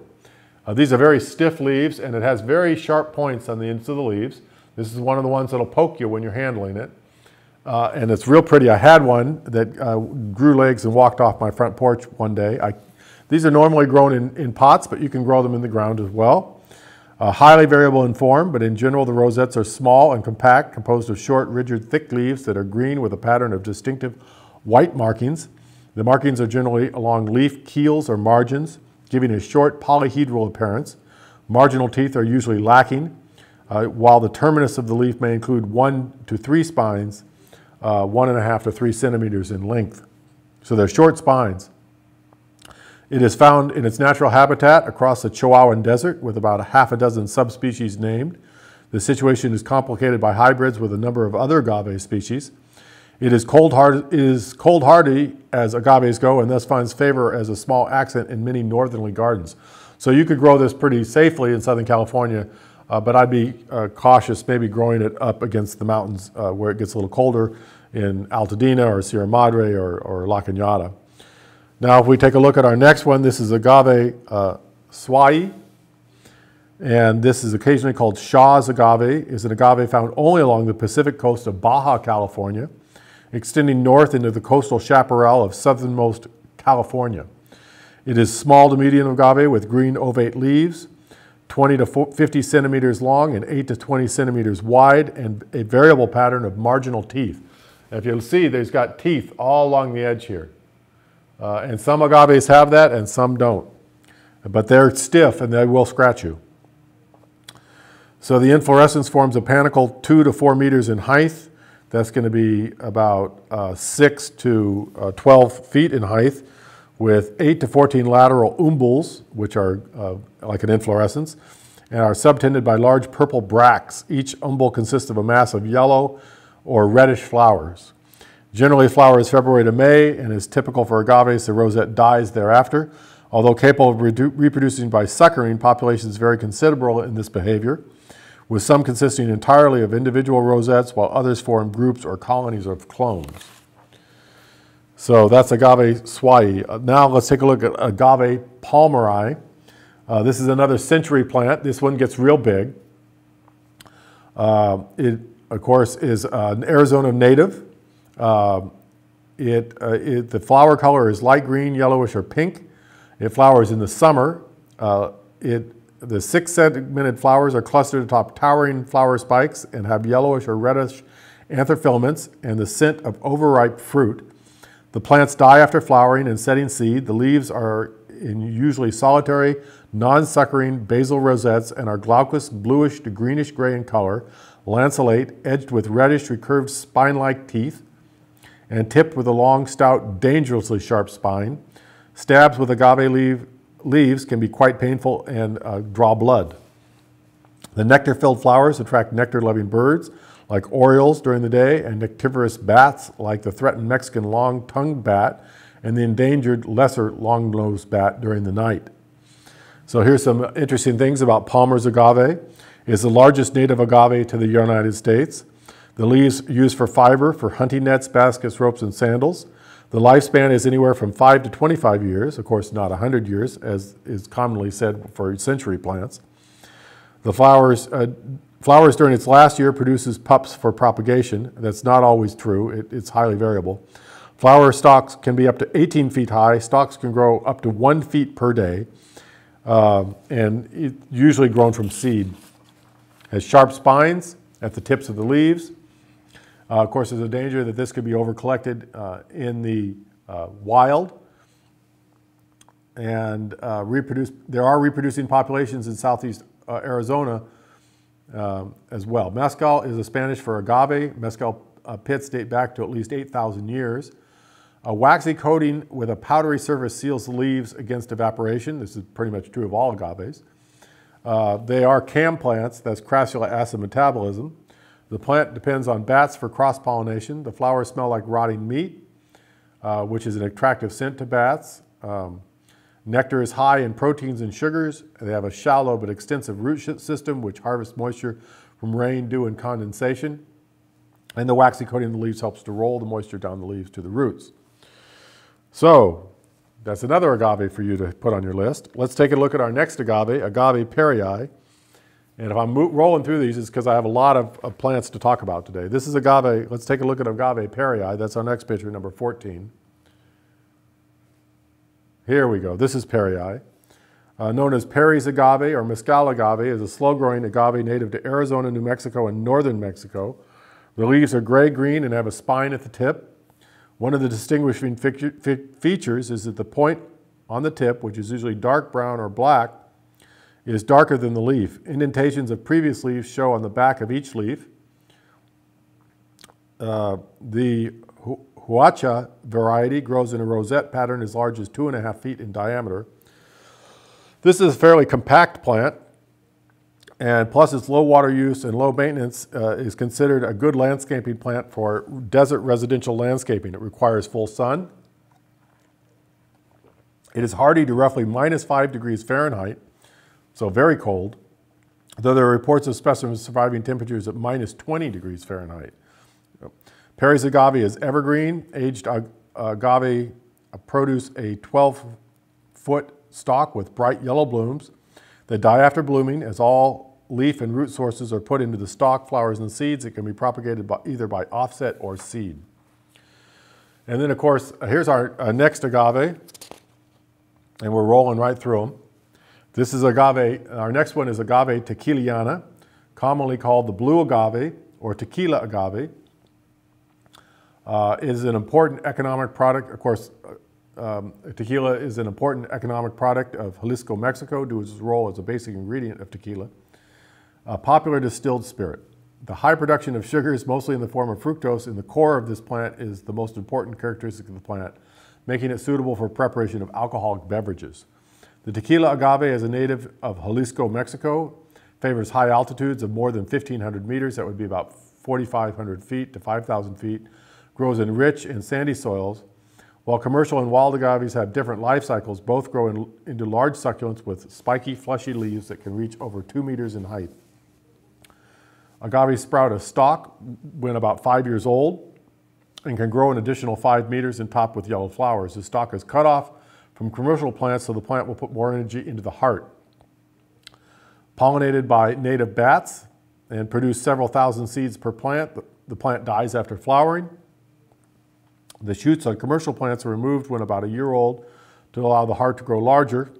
Uh, these are very stiff leaves and it has very sharp points on the ends of the leaves. This is one of the ones that'll poke you when you're handling it. Uh, and it's real pretty. I had one that uh, grew legs and walked off my front porch one day. I, these are normally grown in, in pots, but you can grow them in the ground as well. Uh, highly variable in form, but in general the rosettes are small and compact, composed of short, rigid, thick leaves that are green with a pattern of distinctive white markings. The markings are generally along leaf keels or margins, giving a short polyhedral appearance. Marginal teeth are usually lacking, uh, while the terminus of the leaf may include one to three spines uh, one and a half to three centimeters in length. So they're short spines. It is found in its natural habitat across the Chihuahuan Desert with about a half a dozen subspecies named. The situation is complicated by hybrids with a number of other agave species. It is cold, hard, is cold hardy as agaves go and thus finds favor as a small accent in many northerly gardens. So you could grow this pretty safely in Southern California uh, but I'd be uh, cautious maybe growing it up against the mountains uh, where it gets a little colder in Altadena or Sierra Madre or, or La Cañada. Now, if we take a look at our next one, this is agave uh, shawii. And this is occasionally called Shaw's agave. is an agave found only along the Pacific coast of Baja California, extending north into the coastal chaparral of southernmost California. It is small to medium agave with green ovate leaves. 20 to 50 centimeters long and 8 to 20 centimeters wide and a variable pattern of marginal teeth. If you'll see, there's got teeth all along the edge here. Uh, and some agaves have that and some don't. But they're stiff and they will scratch you. So the inflorescence forms a panicle two to four meters in height. That's going to be about uh, six to uh, 12 feet in height with 8 to 14 lateral umbels, which are uh, like an inflorescence, and are subtended by large purple bracts. Each umbel consists of a mass of yellow or reddish flowers. Generally, flowers February to May and is typical for agaves. The rosette dies thereafter. Although capable of reproducing by suckering, populations vary considerable in this behavior, with some consisting entirely of individual rosettes, while others form groups or colonies of clones. So that's agave shawii. Uh, now let's take a look at agave palmeri. Uh, this is another century plant. This one gets real big. Uh, it, of course, is an Arizona native. Uh, it, uh, it, the flower color is light green, yellowish, or pink. It flowers in the summer. Uh, it, the six segmented flowers are clustered atop towering flower spikes and have yellowish or reddish anther filaments and the scent of overripe fruit. The plants die after flowering and setting seed. The leaves are in usually solitary, non-suckering basal rosettes and are glaucous, bluish to greenish gray in color, lanceolate, edged with reddish recurved spine-like teeth, and tipped with a long, stout, dangerously sharp spine. Stabs with agave leaf, leaves can be quite painful and uh, draw blood. The nectar-filled flowers attract nectar-loving birds like orioles during the day and nectivorous bats like the threatened Mexican long-tongued bat and the endangered lesser long-nosed bat during the night. So here's some interesting things about Palmer's agave. It's the largest native agave to the United States. The leaves used for fiber for hunting nets, baskets, ropes, and sandals. The lifespan is anywhere from 5 to 25 years, of course not 100 years, as is commonly said for century plants. The flowers, uh, flowers during its last year produces pups for propagation. That's not always true. It, it's highly variable. Flower stalks can be up to 18 feet high. Stalks can grow up to one feet per day, uh, and it, usually grown from seed. Has sharp spines at the tips of the leaves. Uh, of course, there's a danger that this could be overcollected uh, in the uh, wild and uh, reproduce. There are reproducing populations in southeast uh, Arizona um, as well. Mezcal is a Spanish for agave. Mezcal uh, pits date back to at least 8,000 years. A waxy coating with a powdery surface seals the leaves against evaporation. This is pretty much true of all agaves. They are CAM plants, that's crassulacean acid metabolism. The plant depends on bats for cross-pollination. The flowers smell like rotting meat, uh, which is an attractive scent to bats. Um, nectar is high in proteins and sugars. They have a shallow but extensive root system, which harvests moisture from rain, dew, and condensation. And the waxy coating of the leaves helps to roll the moisture down the leaves to the roots. So that's another agave for you to put on your list. Let's take a look at our next agave, agave parryi. And if I'm rolling through these, it's because I have a lot of, of, plants to talk about today. This is agave. Let's take a look at agave parryi. That's our next picture, number 14. Here we go. This is parryi. Uh, known as Perry's agave or mescal agave, is a slow-growing agave native to Arizona, New Mexico, and northern Mexico. The leaves are gray-green and have a spine at the tip. One of the distinguishing features is that the point on the tip, which is usually dark brown or black, is darker than the leaf. Indentations of previous leaves show on the back of each leaf. Uh, the Huacha variety grows in a rosette pattern as large as two and a half feet in diameter. This is a fairly compact plant, and plus its low water use and low maintenance uh, is considered a good landscaping plant for desert residential landscaping. It requires full sun. It is hardy to roughly minus 5 degrees Fahrenheit so very cold, though there are reports of specimens surviving temperatures at minus 20 degrees Fahrenheit. Perry's agave is evergreen. Aged agave produce a 12-foot stalk with bright yellow blooms that die after blooming as all leaf and root sources are put into the stalk, flowers, and seeds. It can be propagated by, either by offset or seed. And then, of course, here's our, our next agave, and we're rolling right through them. This is agave, our next one is agave tequiliana, commonly called the blue agave or tequila agave. Uh, is an important economic product. Of course, uh, um, tequila is an important economic product of Jalisco, Mexico, due to its role as a basic ingredient of tequila. A popular distilled spirit. The high production of sugars, mostly in the form of fructose, in the core of this plant is the most important characteristic of the plant, making it suitable for preparation of alcoholic beverages. The tequila agave is a native of Jalisco, Mexico, favors high altitudes of more than 1,500 meters, that would be about 4,500 feet to 5,000 feet, grows in rich and sandy soils. While commercial and wild agaves have different life cycles, both grow in, into large succulents with spiky, fleshy leaves that can reach over two meters in height. Agaves sprout a stalk when about five years old and can grow an additional five meters and top with yellow flowers. The stalk is cut off from commercial plants so the plant will put more energy into the heart. Pollinated by native bats and produce several thousand seeds per plant. The plant dies after flowering. The shoots on commercial plants are removed when about a year old to allow the heart to grow larger.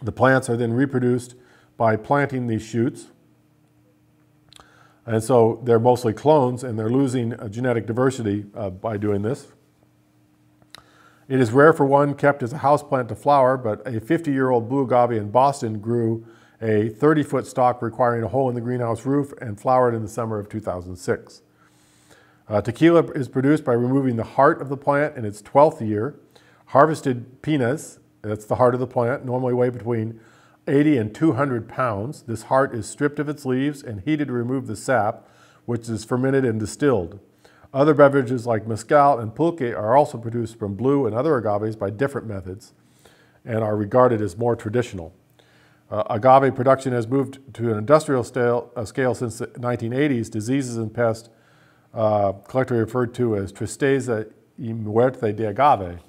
The plants are then reproduced by planting these shoots. And so they're mostly clones and they're losing genetic diversity uh, by doing this. It is rare for one kept as a houseplant to flower, but a 50-year-old blue agave in Boston grew a 30-foot stalk requiring a hole in the greenhouse roof and flowered in the summer of 2006. Uh, tequila is produced by removing the heart of the plant in its 12th year. Harvested pinas, that's the heart of the plant, normally weigh between 80 and 200 pounds. This heart is stripped of its leaves and heated to remove the sap, which is fermented and distilled. Other beverages like mezcal and pulque are also produced from blue and other agaves by different methods and are regarded as more traditional. Uh, agave production has moved to an industrial scale, uh, scale since the 1980s. Diseases and pests, uh, collectively referred to as tristeza y muerte de agave,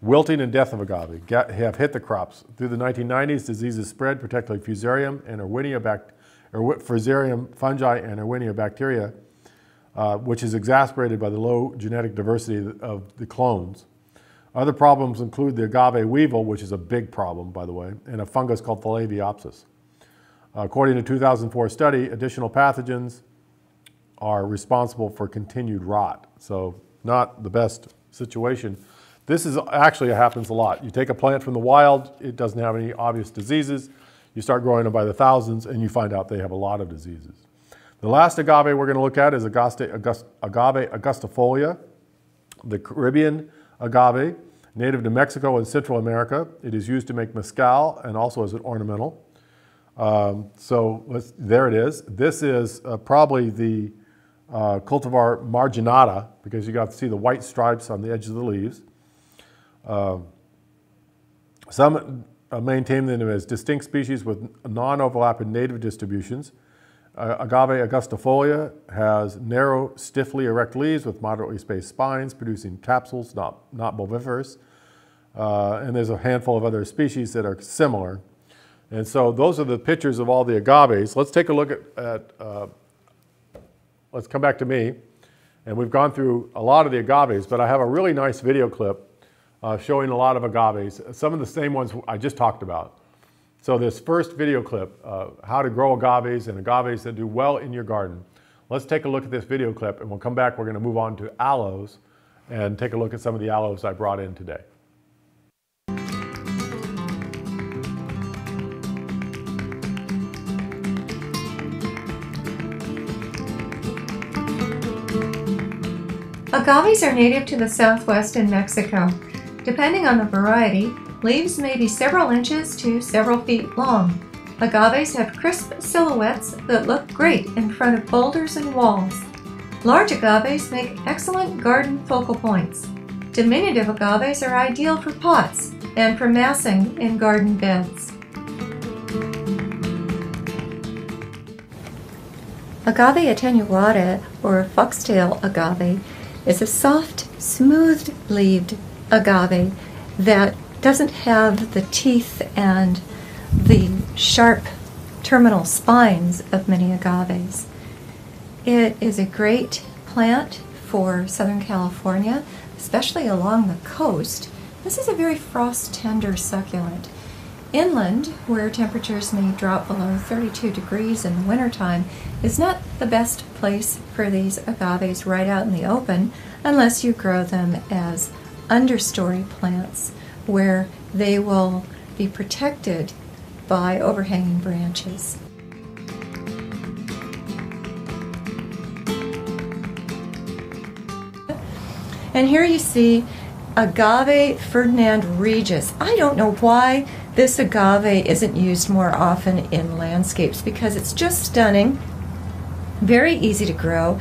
wilting and death of agave, have hit the crops. Through the 1990s, diseases spread, particularly Fusarium and Erwinia, er, Fusarium fungi and Erwinia bacteria, uh, which is exacerbated by the low genetic diversity of the clones. Other problems include the agave weevil, which is a big problem, by the way, and a fungus called Thielaviopsis. According to a 2004 study, additional pathogens are responsible for continued rot. So not the best situation. This is actually happens a lot. You take a plant from the wild, it doesn't have any obvious diseases. You start growing them by the thousands and you find out they have a lot of diseases. The last agave we're going to look at is agave angustifolia, the Caribbean agave native to Mexico and Central America. It is used to make mezcal and also as an ornamental. Um, so there it is. This is uh, probably the uh, cultivar marginata because you got to see the white stripes on the edges of the leaves. Uh, some maintain them as distinct species with non-overlapping native distributions. Uh, agave angustifolia has narrow, stiffly erect leaves with moderately spaced spines, producing capsules, not, not bulbiferous. Uh, and there's a handful of other species that are similar. And so those are the pictures of all the agaves. Let's take a look at, at uh, let's come back to me. And we've gone through a lot of the agaves, but I have a really nice video clip uh, showing a lot of agaves, some of the same ones I just talked about. So this first video clip, uh, how to grow agaves and agaves that do well in your garden. Let's take a look at this video clip and we'll come back. We're going to move on to aloes and take a look at some of the aloes I brought in today. Agaves are native to the southwest in Mexico. Depending on the variety, leaves may be several inches to several feet long. Agaves have crisp silhouettes that look great in front of boulders and walls. Large agaves make excellent garden focal points. Diminutive agaves are ideal for pots and for massing in garden beds. Agave attenuata, or foxtail agave, is a soft, smooth-leaved agave that doesn't have the teeth and the sharp terminal spines of many agaves. It is a great plant for Southern California, especially along the coast. This is a very frost-tender succulent. Inland, where temperatures may drop below 32 degrees in the wintertime, is not the best place for these agaves right out in the open unless you grow them as understory plants where they will be protected by overhanging branches. And here you see agave ferdinandi-regis. I don't know why this agave isn't used more often in landscapes because it's just stunning, very easy to grow.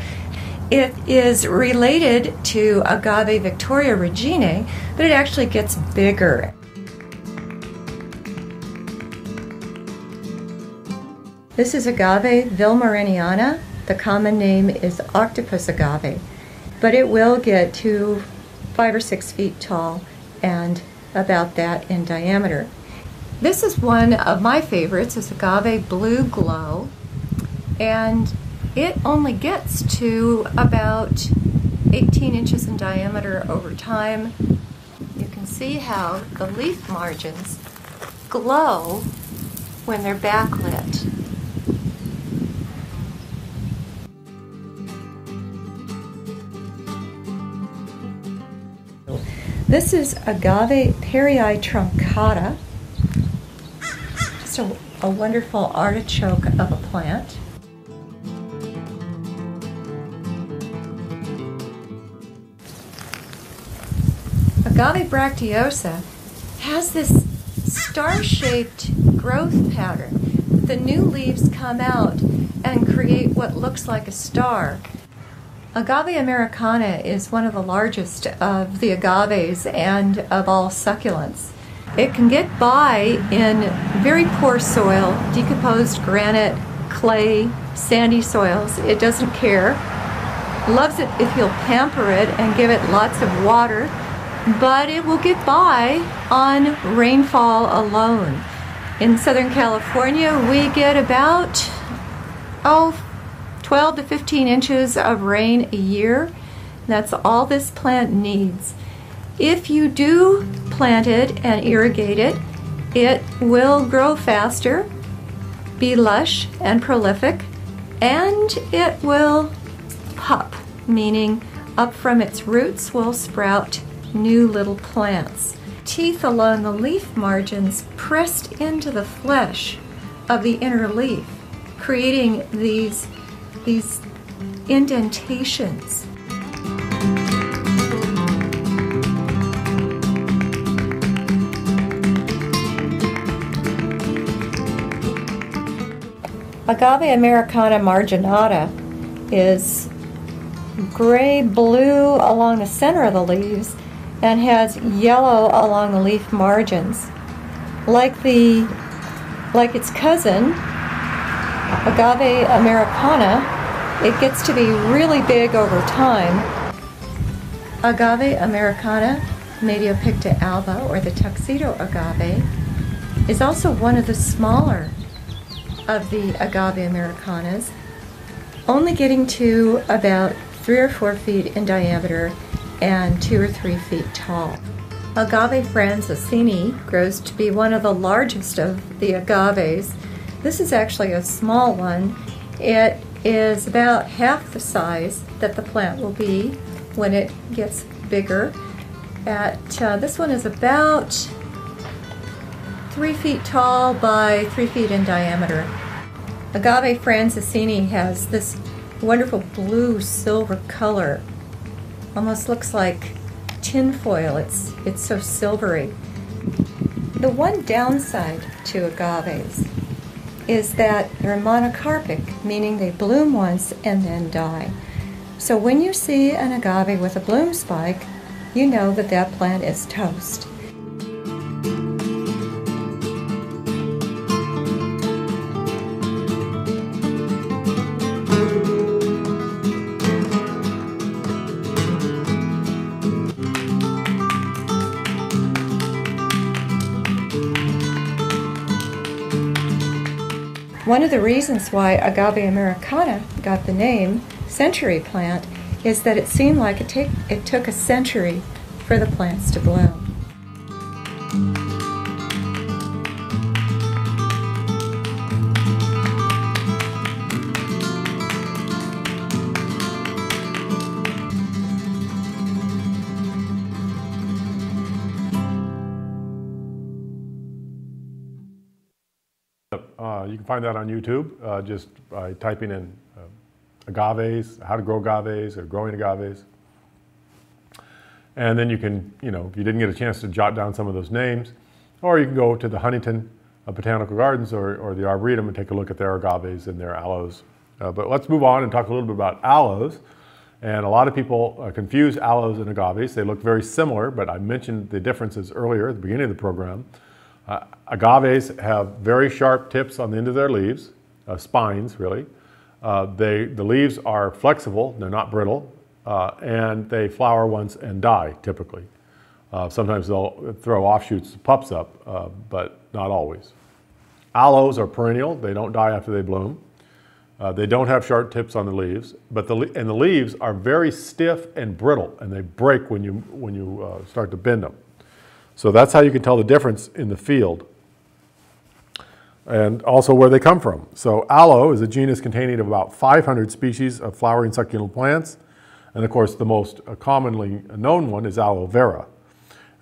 It is related to agave Victoria reginae, but it actually gets bigger. This is agave vilmoriniana. The common name is octopus agave, but it will get to five or six feet tall and about that in diameter. This is one of my favorites, it's agave blue glow, and it only gets to about 18 inches in diameter over time. See how the leaf margins glow when they're backlit. This is agave parryi truncata just a, a wonderful artichoke of a plant. Agave bracteosa has this star-shaped growth pattern. The new leaves come out and create what looks like a star. Agave americana is one of the largest of the agaves and of all succulents. It can get by in very poor soil, decomposed granite, clay, sandy soils. It doesn't care. Loves it if you'll pamper it and give it lots of water, but it will get by on rainfall alone. In Southern California, we get about, oh, 12 to 15 inches of rain a year. That's all this plant needs. If you do plant it and irrigate it, it will grow faster, be lush and prolific, and it will pup, meaning up from its roots will sprout new little plants. Teeth along the leaf margins pressed into the flesh of the inner leaf, creating these, these indentations. Agave Americana marginata is gray blue along the center of the leaves and has yellow along the leaf margins. Like the like its cousin, Agave Americana, it gets to be really big over time. Agave Americana, Mediopicta alba, or the tuxedo agave, is also one of the smaller of the agave americanas, only getting to about three or four feet in diameter and two or three feet tall. Agave franzosinii grows to be one of the largest of the agaves. This is actually a small one. It is about half the size that the plant will be when it gets bigger. At uh, this one is about three feet tall by three feet in diameter. Agave franzosinii has this wonderful blue silver color. Almost looks like tinfoil. It's it's so silvery. The one downside to agaves is that they're monocarpic, meaning they bloom once and then die. So when you see an agave with a bloom spike, you know that that plant is toast. Of the reasons why Agave americana got the name century plant is that it seemed like it, take, it took a century for the plants to bloom. Can find that on YouTube uh, just by typing in uh, agaves, how to grow agaves or growing agaves. And then you can, you know, if you didn't get a chance to jot down some of those names, or you can go to the Huntington uh, Botanical Gardens or, or, the Arboretum and take a look at their agaves and their aloes. Uh, but let's move on and talk a little bit about aloes. And a lot of people uh, confuse aloes and agaves. They look very similar, but I mentioned the differences earlier at the beginning of the program. Uh, agaves have very sharp tips on the end of their leaves, uh, spines really. Uh, they, the leaves are flexible, they're not brittle, uh, and they flower once and die typically. Uh, sometimes they'll throw offshoots, pups up, uh, but not always. Aloes are perennial, they don't die after they bloom. they don't have sharp tips on the leaves, but the, and the leaves are very stiff and brittle, and they break when you, when you start to bend them. So that's how you can tell the difference in the field and also where they come from. So aloe is a genus containing about 500 species of flowering succulent plants. And of course, the most commonly known one is aloe vera.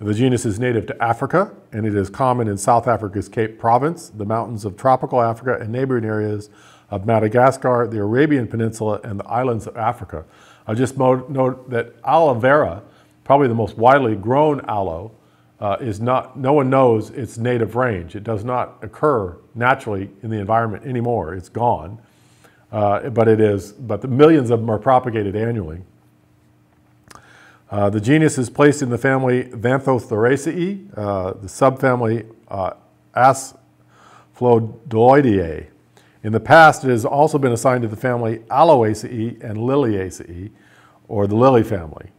The genus is native to Africa, and it is common in South Africa's Cape Province, the mountains of tropical Africa, and neighboring areas of Madagascar, the Arabian Peninsula, and the islands of Africa. I'll just note that aloe vera, probably the most widely grown aloe, uh, is not, no one knows its native range. It does not occur naturally in the environment anymore. It's gone. Uh, but it is, but the millions of them are propagated annually. Uh, the genus is placed in the family Xanthorrhoeaceae, uh, the subfamily uh, Asphodeloideae. In the past, it has also been assigned to the family Aloaceae and Liliaceae, or the lily family.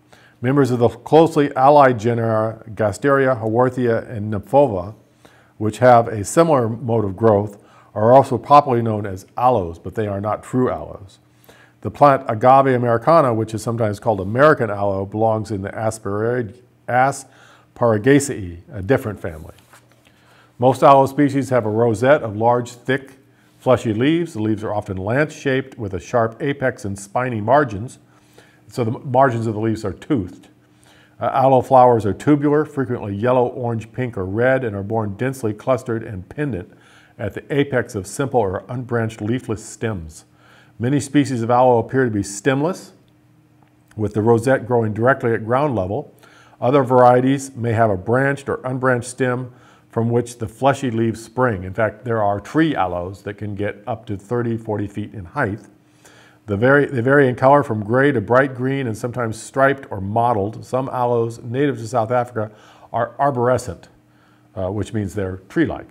Members of the closely allied genera Gasteria, Haworthia, and Kniphofia, which have a similar mode of growth, are also popularly known as aloes, but they are not true aloes. The plant Agave americana, which is sometimes called American aloe, belongs in the Asparagaceae, a different family. Most aloe species have a rosette of large, thick, fleshy leaves. The leaves are often lance-shaped with a sharp apex and spiny margins. So the margins of the leaves are toothed. Uh, aloe flowers are tubular, frequently yellow, orange, pink, or red, and are borne densely clustered and pendant at the apex of simple or unbranched leafless stems. Many species of aloe appear to be stemless, with the rosette growing directly at ground level. Other varieties may have a branched or unbranched stem from which the fleshy leaves spring. In fact, there are tree aloes that can get up to 30, 40 feet in height. The vary, they vary in color from gray to bright green and sometimes striped or mottled. Some aloes native to South Africa are arborescent, uh, which means they're tree-like.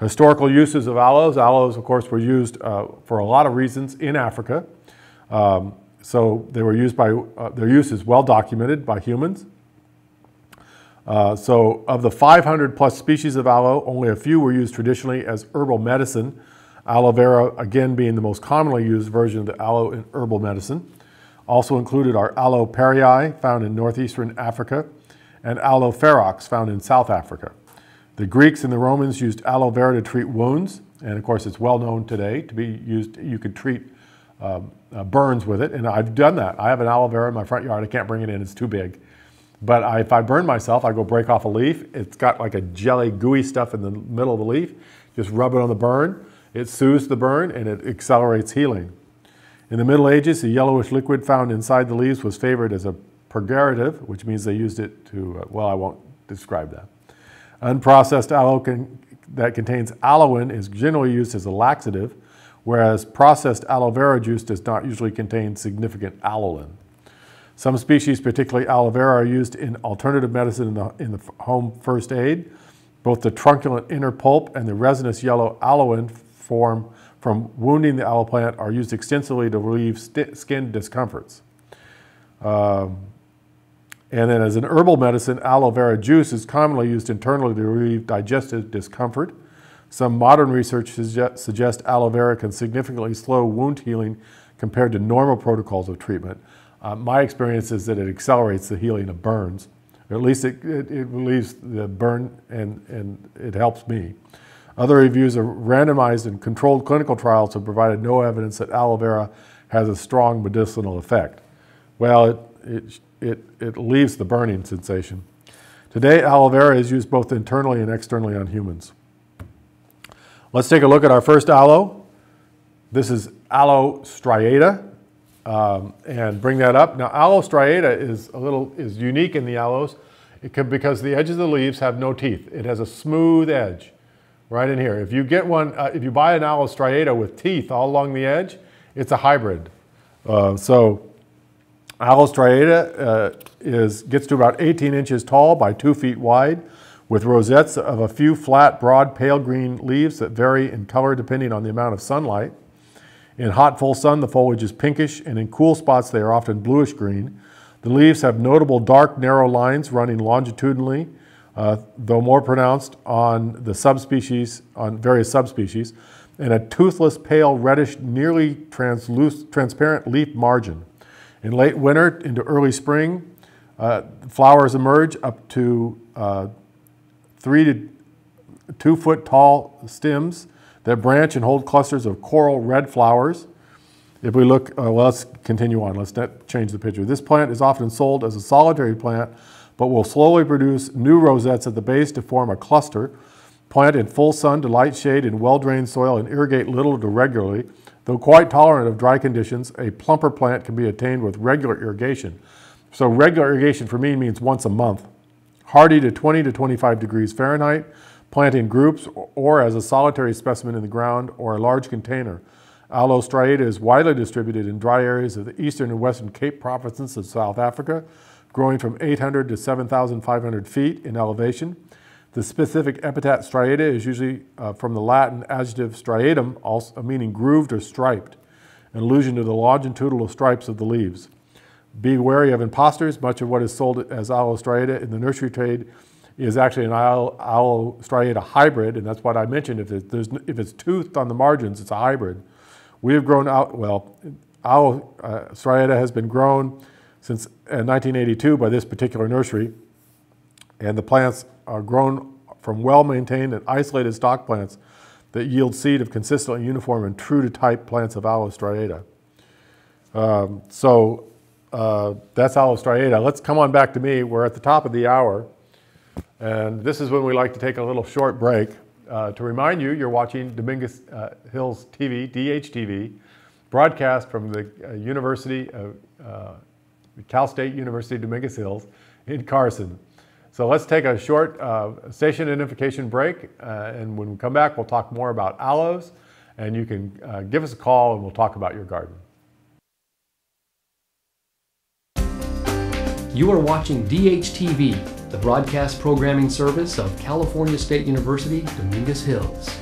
Historical uses of aloes. Aloes, of course, were used uh, for a lot of reasons in Africa. Um, so they were used by, uh, their use is well documented by humans. Uh, so of the 500 plus species of aloe, only a few were used traditionally as herbal medicine. Aloe vera, again, being the most commonly used version of the aloe in herbal medicine. Also included are aloe perryi, found in northeastern Africa, and aloe ferox, found in South Africa. The Greeks and the Romans used aloe vera to treat wounds, and of course it's well known today to be used, you could treat um, uh, burns with it, and I've done that. I have an aloe vera in my front yard, I can't bring it in, it's too big. But I, if I burn myself, I go break off a leaf, it's got like a jelly, gooey stuff in the middle of the leaf, just rub it on the burn, it soothes the burn and it accelerates healing. In the Middle Ages, the yellowish liquid found inside the leaves was favored as a purgative, which means they used it to, uh, well, I won't describe that. Unprocessed aloe can, that contains aloin is generally used as a laxative, whereas processed aloe vera juice does not usually contain significant aloin. Some species, particularly aloe vera, are used in alternative medicine in the, in the home first aid. Both the trunculent inner pulp and the resinous yellow aloin form from wounding the aloe plant are used extensively to relieve skin discomforts. Um, and then as an herbal medicine, aloe vera juice is commonly used internally to relieve digestive discomfort. Some modern research suggest, suggests aloe vera can significantly slow wound healing compared to normal protocols of treatment. Uh, my experience is that it accelerates the healing of burns. Or at least it, it, it relieves the burn and, and it helps me. Other reviews of randomized and controlled clinical trials have provided no evidence that aloe vera has a strong medicinal effect. Well, it, it it, it leaves the burning sensation. Today, aloe vera is used both internally and externally on humans. Let's take a look at our first aloe. This is aloe striata, um, and bring that up. Now, aloe striata is a little is unique in the aloes can, because the edges of the leaves have no teeth. It has a smooth edge right in here. If you get one, uh, if you buy an aloe striata with teeth all along the edge, it's a hybrid. Uh, so Aloe striata uh, is, gets to about 18 inches tall by 2 feet wide with rosettes of a few flat, broad, pale green leaves that vary in color depending on the amount of sunlight. In hot, full sun, the foliage is pinkish, and in cool spots, they are often bluish green. The leaves have notable dark, narrow lines running longitudinally, uh, though more pronounced on the subspecies, on various subspecies, and a toothless, pale, reddish, nearly transparent leaf margin. In late winter into early spring, uh, flowers emerge up to uh, three to two foot tall stems that branch and hold clusters of coral red flowers. If we look, uh, well, let's continue on. Let's change the picture. This plant is often sold as a solitary plant, but will slowly produce new rosettes at the base to form a cluster. Plant in full sun to light shade in well-drained soil and irrigate little to regularly. Though quite tolerant of dry conditions, a plumper plant can be attained with regular irrigation. So regular irrigation for me means once a month. hardy to 20 to 25 degrees Fahrenheit, plant in groups or as a solitary specimen in the ground or a large container. Aloe striata is widely distributed in dry areas of the eastern and western Cape provinces of South Africa, growing from 800 to 7,500 feet in elevation. The specific epithet striata is usually uh, from the Latin adjective striatum, also meaning grooved or striped, an allusion to the longitudinal stripes of the leaves. Be wary of imposters. Much of what is sold as aloe striata in the nursery trade is actually an aloe, striata hybrid, and that's what I mentioned. If, if it's toothed on the margins, it's a hybrid. We have grown out, well, aloe uh, striata has been grown since uh, 1982 by this particular nursery, and the plants are grown from well-maintained and isolated stock plants that yield seed of consistently uniform and true to type plants of aloe striata. Um, so uh, that's aloe striata. Let's come on back to me. We're at the top of the hour. And this is when we like to take a little short break. Uh, to remind you, you're watching Dominguez uh, Hills TV, DHTV, broadcast from the uh, University of uh, Cal State University Dominguez Hills in Carson. So let's take a short uh, station identification break, uh, and when we come back, we'll talk more about aloes, and you can give us a call and we'll talk about your garden. You are watching DHTV, the broadcast programming service of California State University, Dominguez Hills.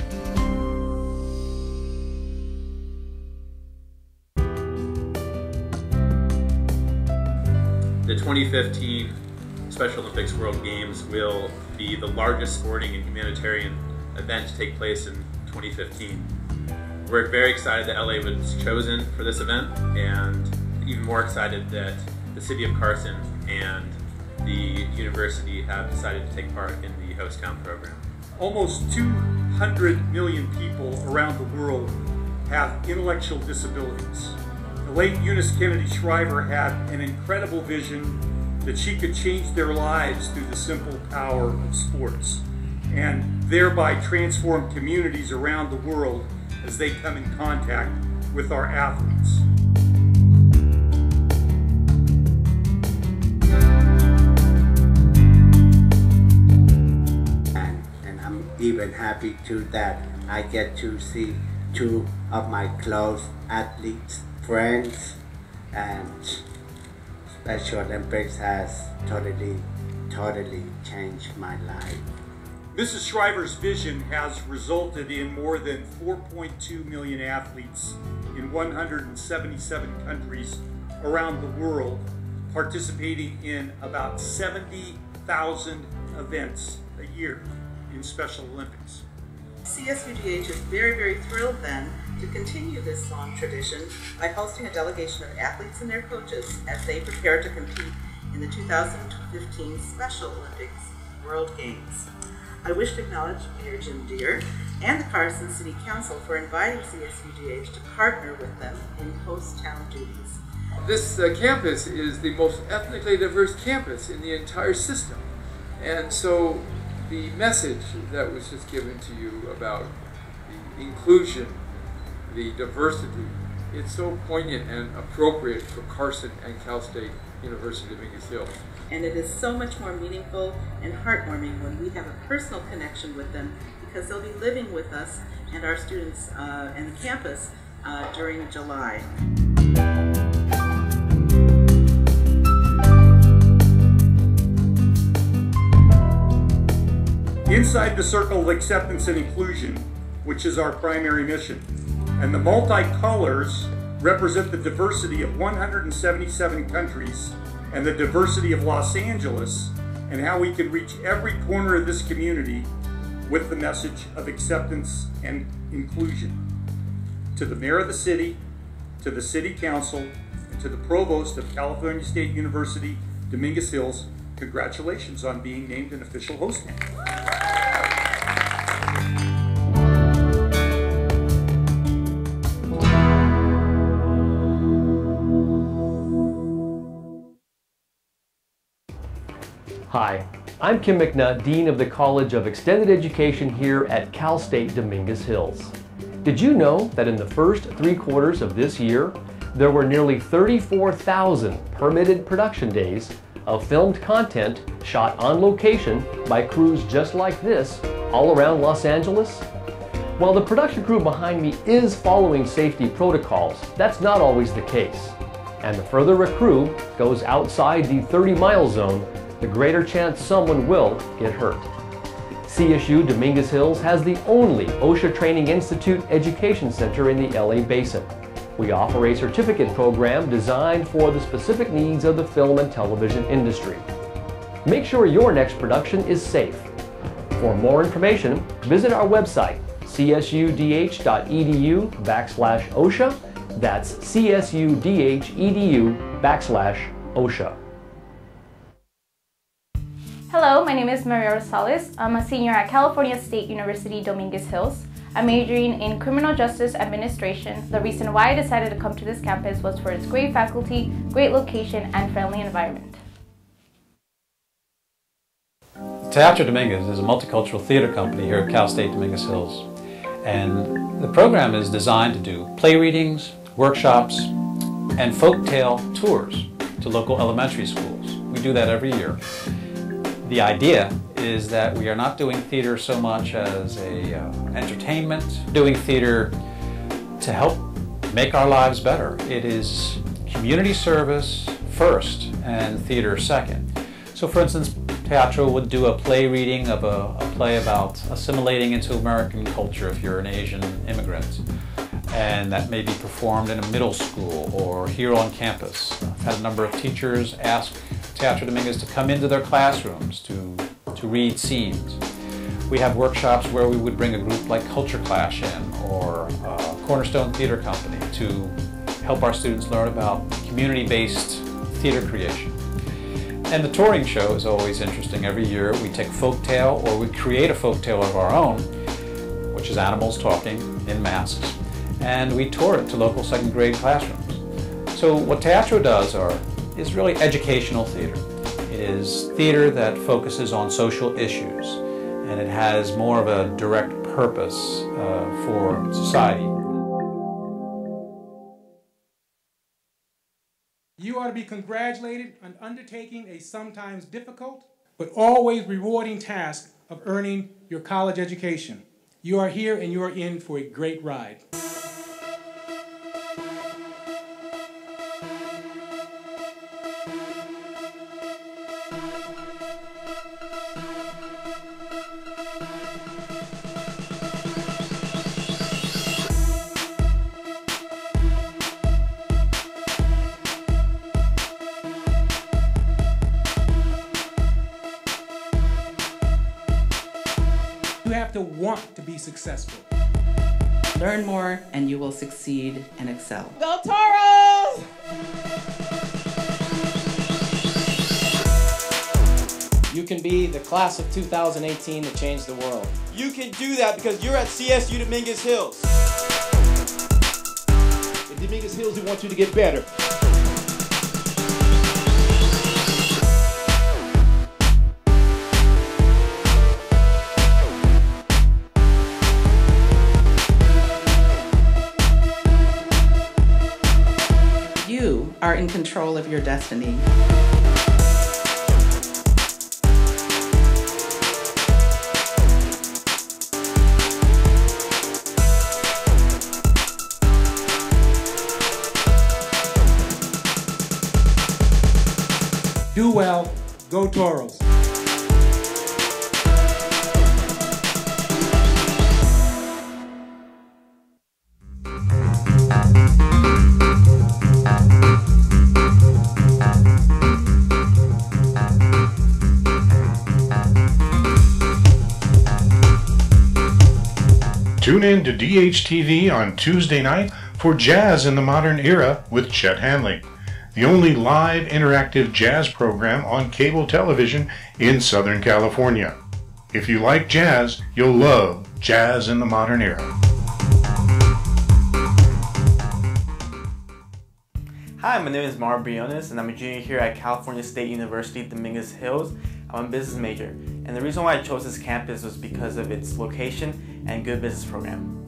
2015 Special Olympics World Games will be the largest sporting and humanitarian event to take place in 2015. We're very excited that LA was chosen for this event and even more excited that the City of Carson and the university have decided to take part in the host town program. Almost 200 million people around the world have intellectual disabilities. The late Eunice Kennedy Shriver had an incredible vision that she could change their lives through the simple power of sports and thereby transform communities around the world as they come in contact with our athletes. And, and I'm even happy too that I get to see two of my close athletes, friends, and Special Olympics has totally, totally changed my life. Mrs. Shriver's vision has resulted in more than 4.2 million athletes in 177 countries around the world participating in about 70,000 events a year in Special Olympics. CSUDH is very, very thrilled then to continue this long tradition by hosting a delegation of athletes and their coaches as they prepare to compete in the 2015 Special Olympics World Games. I wish to acknowledge Mayor Jim Dear and the Carson City Council for inviting CSUDH to partner with them in host town duties. This uh, campus is the most ethnically diverse campus in the entire system. And so the message that was just given to you about the inclusion, the diversity, it's so poignant and appropriate for Carson and Cal State University of Dominguez Hills. And it is so much more meaningful and heartwarming when we have a personal connection with them because they'll be living with us and our students uh, and the campus uh, during July. Inside the circle of acceptance and inclusion, which is our primary mission, and the multicolors represent the diversity of 177 countries and the diversity of Los Angeles and how we can reach every corner of this community with the message of acceptance and inclusion. To the mayor of the city, to the city council, and to the provost of California State University, Dominguez Hills, congratulations on being named an official host Hi, I'm Kim McNutt, Dean of the College of Extended Education here at Cal State Dominguez Hills. Did you know that in the first three quarters of this year, there were nearly 34,000 permitted production days of filmed content shot on location by crews just like this all around Los Angeles? While the production crew behind me is following safety protocols, that's not always the case. And the further a crew goes outside the 30 mile zone, the greater chance someone will get hurt. CSU Dominguez Hills has the only OSHA Training Institute Education Center in the LA Basin. We offer a certificate program designed for the specific needs of the film and television industry. Make sure your next production is safe. For more information, visit our website, csudh.edu backslash OSHA. That's csudh.edu backslash OSHA. Hello, my name is Maria Rosales. I'm a senior at California State University Dominguez Hills. I'm majoring in criminal justice administration. The reason why I decided to come to this campus was for its great faculty, great location, and friendly environment. Teatro Dominguez is a multicultural theater company here at Cal State Dominguez Hills. And the program is designed to do play readings, workshops, and folktale tours to local elementary schools. We do that every year. The idea is that we are not doing theater so much as a uh, entertainment, doing theater to help make our lives better. It is community service first and theater second. So for instance, Teatro would do a play reading of a, a play about assimilating into American culture if you're an Asian immigrant. And that may be performed in a middle school or here on campus. I've had a number of teachers ask Teatro Dominguez to come into their classrooms to, to read scenes. We have workshops where we would bring a group like Culture Clash in or uh, Cornerstone Theater Company to help our students learn about community-based theater creation. And the touring show is always interesting. Every year we take folktale or we create a folktale of our own, which is animals talking in masks, and we tour it to local second grade classrooms. So what Teatro does are is really educational theater. It is theater that focuses on social issues and it has more of a direct purpose uh, for society. You ought to be congratulated on undertaking a sometimes difficult but always rewarding task of earning your college education. You are here and you are in for a great ride. Be successful. Learn more and you will succeed and excel. Go Toros! You can be the class of 2018 that change the world. You can do that because you're at CSU Dominguez Hills. At Dominguez Hills, we want you to get better. In control of your destiny. Do well, go Toros. Tune in to DHTV on Tuesday night for Jazz in the Modern Era with Chet Hanley, the only live interactive jazz program on cable television in Southern California. If you like jazz, you'll love Jazz in the Modern Era. Hi, my name is Mar Briones, and I'm a junior here at California State University Dominguez Hills. I'm a business major, and the reason why I chose this campus was because of its location and good business program.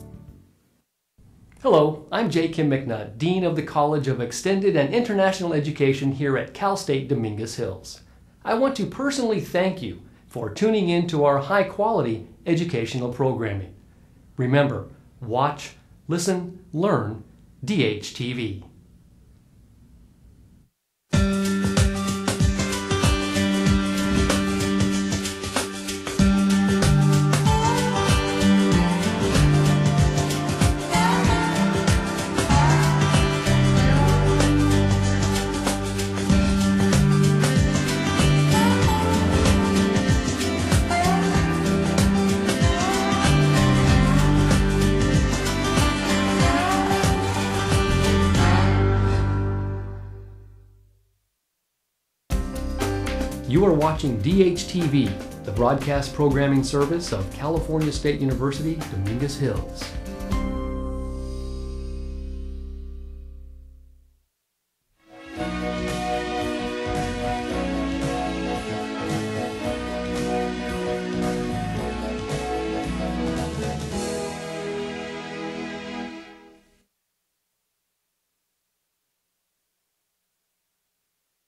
Hello, I'm J. Kim McNutt, Dean of the College of Extended and International Education here at Cal State Dominguez Hills. I want to personally thank you for tuning in to our high quality educational programming. Remember, watch, listen, learn DHTV. Watching DHTV, the broadcast programming service of California State University, Dominguez Hills.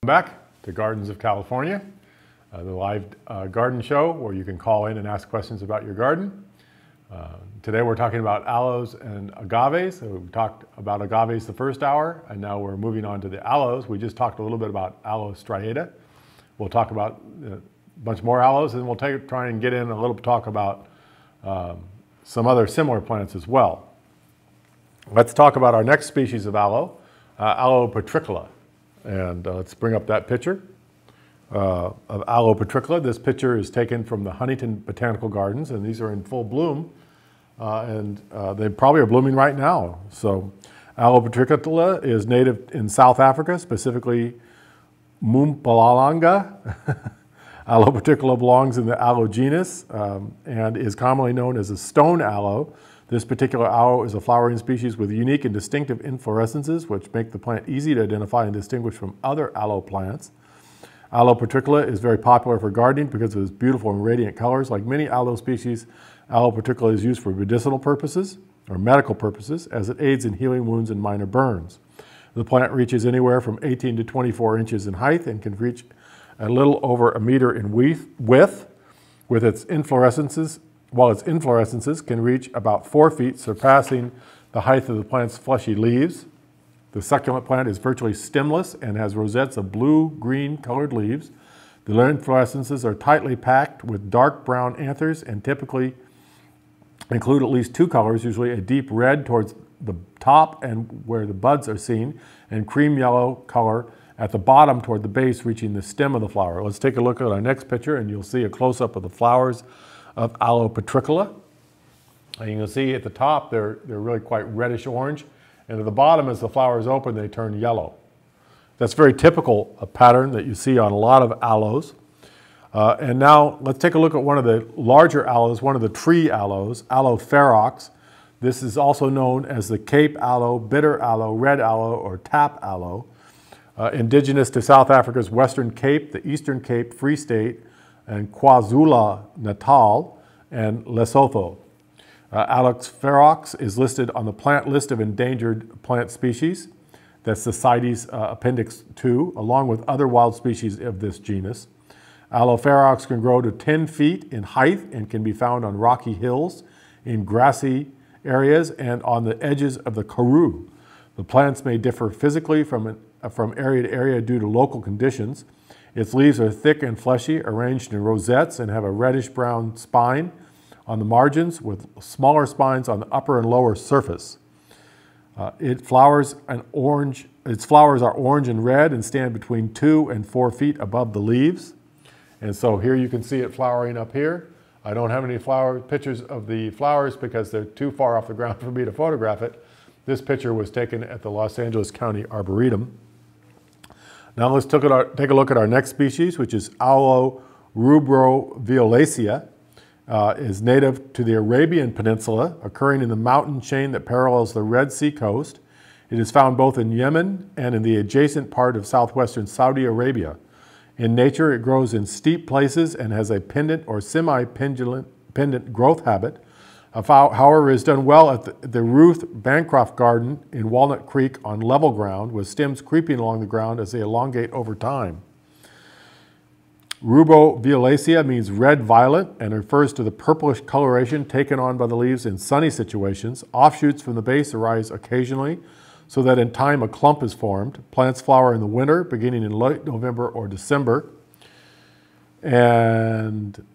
Back to Gardens of California, uh, the live uh, garden show where you can call in and ask questions about your garden. Uh, today we're talking about aloes and agaves. So we talked about agaves the first hour, and now we're moving on to the aloes. We just talked a little bit about aloe striata. We'll talk about uh, a bunch more aloes, and we'll take, try and get in a little talk about um, some other similar plants as well. Let's talk about our next species of aloe, uh, Aloe petricola. And uh, let's bring up that picture uh, of Aloe petricola. This picture is taken from the Huntington Botanical Gardens, and these are in full bloom. Uh, and uh, they probably are blooming right now. So Aloe petricola is native in South Africa, specifically Mpumalanga. aloe petricola belongs in the aloe genus um, and is commonly known as a stone aloe. This particular aloe is a flowering species with unique and distinctive inflorescences, which make the plant easy to identify and distinguish from other aloe plants. Aloe petricola is very popular for gardening because of its beautiful and radiant colors. Like many aloe species, aloe petricola is used for medicinal purposes or medical purposes as it aids in healing wounds and minor burns. The plant reaches anywhere from 18 to 24 inches in height and can reach a little over a meter in width with its inflorescences while its inflorescences can reach about four feet, surpassing the height of the plant's fleshy leaves. The succulent plant is virtually stemless and has rosettes of blue-green colored leaves. The inflorescences are tightly packed with dark brown anthers and typically include at least two colors, usually a deep red towards the top and where the buds are seen, and cream yellow color at the bottom toward the base, reaching the stem of the flower. Let's take a look at our next picture and you'll see a close-up of the flowers of Aloe. And you can see at the top, they're, they're really quite reddish orange. And at the bottom, as the flowers open, they turn yellow. That's very typical a pattern that you see on a lot of aloes. Uh, and now let's take a look at one of the larger aloes, one of the tree aloes, Aloe ferox. This is also known as the Cape aloe, bitter aloe, red aloe, or tap aloe. Uh, indigenous to South Africa's Western Cape, the Eastern Cape, Free State, and KwaZulu-Natal, and Lesotho. Uh, Aloe ferox is listed on the plant list of endangered plant species. That's the CITES uh, Appendix 2, along with other wild species of this genus. Aloe ferox can grow to 10 feet in height and can be found on rocky hills, in grassy areas, and on the edges of the Karoo. The plants may differ physically from, an, from area to area due to local conditions. Its leaves are thick and fleshy, arranged in rosettes, and have a reddish-brown spine on the margins with smaller spines on the upper and lower surface. Uh, it flowers an orange, its flowers are orange and red and stand between two and four feet above the leaves. And so here you can see it flowering up here. I don't have any flower pictures of the flowers because they're too far off the ground for me to photograph it. This picture was taken at the Los Angeles County Arboretum. Now let's take a look at our next species, which is Aloe rubroviolacea. Uh, is native to the Arabian Peninsula, occurring in the mountain chain that parallels the Red Sea coast. It is found both in Yemen and in the adjacent part of southwestern Saudi Arabia. In nature, it grows in steep places and has a pendant or semi-pendant growth habit. However, is done well at the Ruth Bancroft Garden in Walnut Creek on level ground with stems creeping along the ground as they elongate over time. Ruboviolacea means red violet and refers to the purplish coloration taken on by the leaves in sunny situations. Offshoots from the base arise occasionally so that in time a clump is formed. Plants flower in the winter, beginning in late November or December. And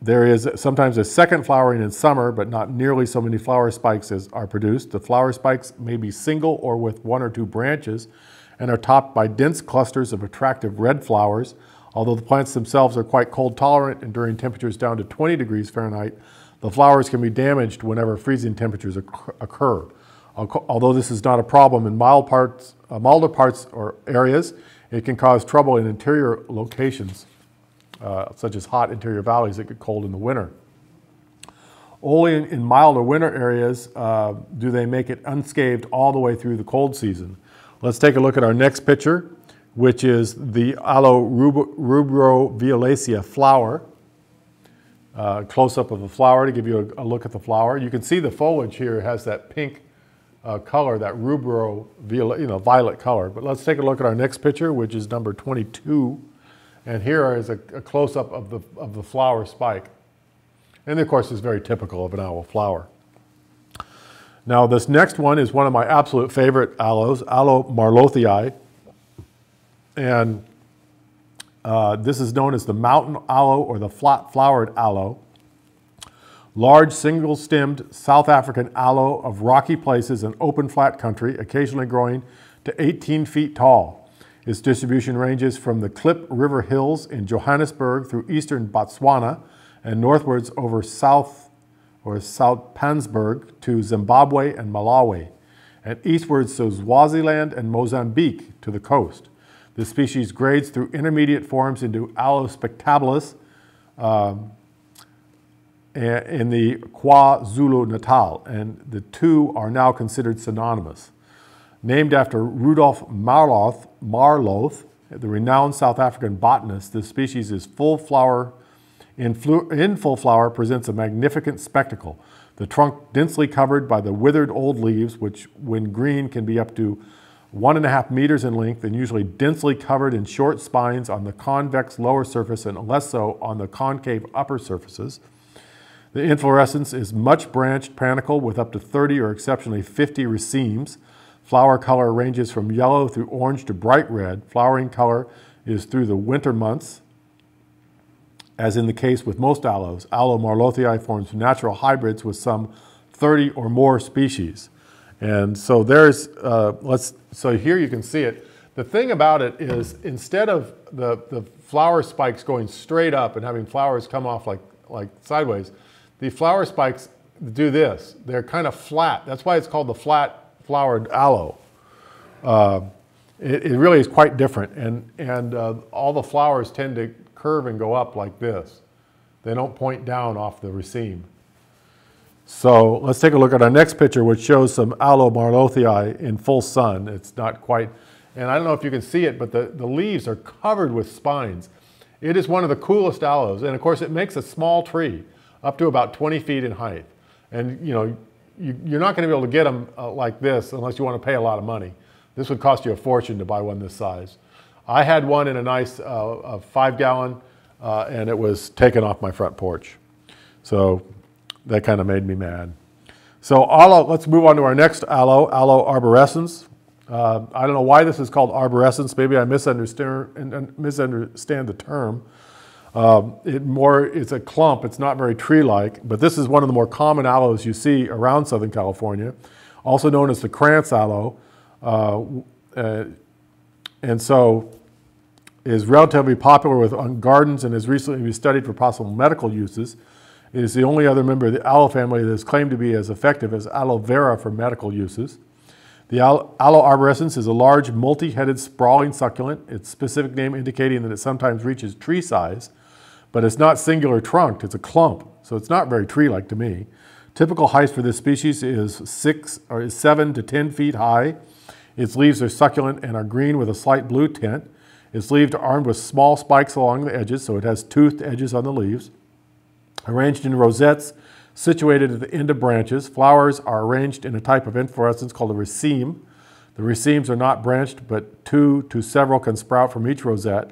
there is sometimes a second flowering in summer, but not nearly so many flower spikes as are produced. The flower spikes may be single or with one or two branches and are topped by dense clusters of attractive red flowers. Although the plants themselves are quite cold tolerant and during temperatures down to 20 degrees Fahrenheit, the flowers can be damaged whenever freezing temperatures occur. Although this is not a problem in mild parts, uh, milder parts or areas, it can cause trouble in interior locations, uh, such as hot interior valleys that get cold in the winter. Only in, in milder winter areas uh, do they make it unscathed all the way through the cold season. Let's take a look at our next picture which is the Aloe ruboviolacea flower. Uh, close-up of the flower to give you a, a, look at the flower. You can see the foliage here has that pink uh, color, that rubro violet, you know, violet color. But let's take a look at our next picture, which is number 22. And here is a, a close-up of the, of the flower spike. And of course, it's very typical of an aloe flower. Now, this next one is one of my absolute favorite aloes, Aloe marlothii. And uh, this is known as the mountain aloe or the flat flowered aloe. Large single stemmed South African aloe of rocky places and open flat country, occasionally growing to 18 feet tall. Its distribution ranges from the Klip River Hills in Johannesburg through eastern Botswana and northwards over South or Soutpansberg to Zimbabwe and Malawi, and eastwards to Swaziland and Mozambique to the coast. The species grades through intermediate forms into Aloe spectabilis um, in the KwaZulu Natal, and the two are now considered synonymous. Named after Rudolf Marloth, Marloth the renowned South African botanist, this species is full flower, in, in full flower presents a magnificent spectacle. The trunk densely covered by the withered old leaves, which when green can be up to one and a half meters in length and usually densely covered in short spines on the convex lower surface and less so on the concave upper surfaces. The inflorescence is much branched panicle with up to 30 or exceptionally 50 racemes. Flower color ranges from yellow through orange to bright red. Flowering color is through the winter months. As in the case with most aloes, Aloe marlothii forms natural hybrids with some 30 or more species. And so there's, uh, let's, so here you can see it. The thing about it is instead of the, the flower spikes going straight up and having flowers come off like, like sideways, the flower spikes do this. They're kind of flat. That's why it's called the flat flowered aloe. Uh, it, it, really is quite different. And, and uh, all the flowers tend to curve and go up like this. They don't point down off the raceme. So let's take a look at our next picture, which shows some aloe marlothii in full sun. It's not quite, and I don't know if you can see it, but the, the leaves are covered with spines. It is one of the coolest aloes, and of course it makes a small tree, up to about 20 feet in height. And you know, you, are not going to be able to get them uh, like this unless you want to pay a lot of money. This would cost you a fortune to buy one this size. I had one in a nice uh, five gallon, uh, and it was taken off my front porch. So that kind of made me mad. So aloe, let's move on to our next aloe, aloe arborescens. Uh, I don't know why this is called arborescens. Maybe I misunderstand, misunderstand the term. Um, it more, it's a clump. It's not very tree-like, but this is one of the more common aloes you see around Southern California, also known as the krantz aloe. Uh, uh, and so is relatively popular with gardens and has recently been studied for possible medical uses. It is the only other member of the aloe family that is claimed to be as effective as aloe vera for medical uses. The aloe arborescens is a large, multi-headed, sprawling succulent, its specific name indicating that it sometimes reaches tree size, but it's not singular trunked, it's a clump, so it's not very tree-like to me. Typical height for this species is six or is seven to 10 feet high. Its leaves are succulent and are green with a slight blue tint. Its leaves are armed with small spikes along the edges, so it has toothed edges on the leaves. Arranged in rosettes situated at the end of branches, flowers are arranged in a type of inflorescence called a raceme. The racemes are not branched, but two to several can sprout from each rosette.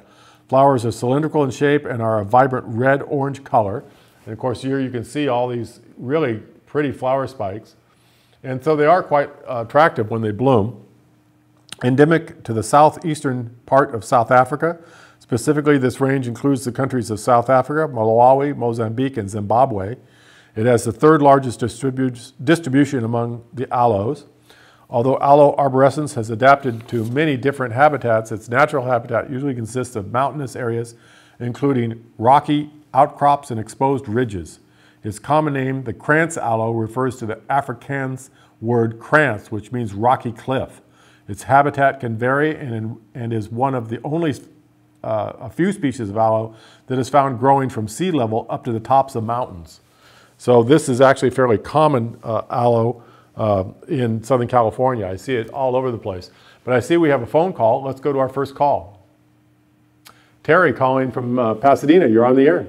Flowers are cylindrical in shape and are a vibrant red-orange color. And of course here you can see all these really pretty flower spikes. And so they are quite uh, attractive when they bloom. Endemic to the southeastern part of South Africa. Specifically, this range includes the countries of South Africa, Malawi, Mozambique, and Zimbabwe. It has the third largest distribu distribution among the aloes. Although aloe arborescens has adapted to many different habitats, its natural habitat usually consists of mountainous areas, including rocky outcrops and exposed ridges. Its common name, the krantz aloe, refers to the Afrikaans word krantz, which means rocky cliff. Its habitat can vary and, and is one of the only uh, a few species of aloe that is found growing from sea level up to the tops of mountains. So this is actually fairly common uh, aloe uh, in Southern California. I see it all over the place. But I see we have a phone call. Let's go to our first call. Terry calling from uh, Pasadena. You're on the air.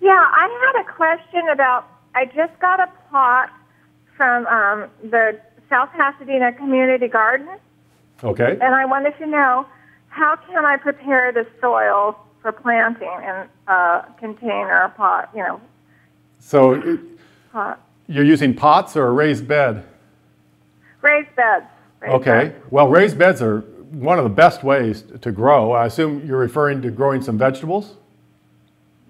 Yeah, I had a question about, I just got a pot from um, the South Pasadena Community Garden. Okay. And I wanted to know, how can I prepare the soil for planting in a container, a pot, you know, So pot? you're using pots or a raised bed? Raised beds. Raised Okay. beds. Well, raised beds are one of the best ways to grow. I assume you're referring to growing some vegetables?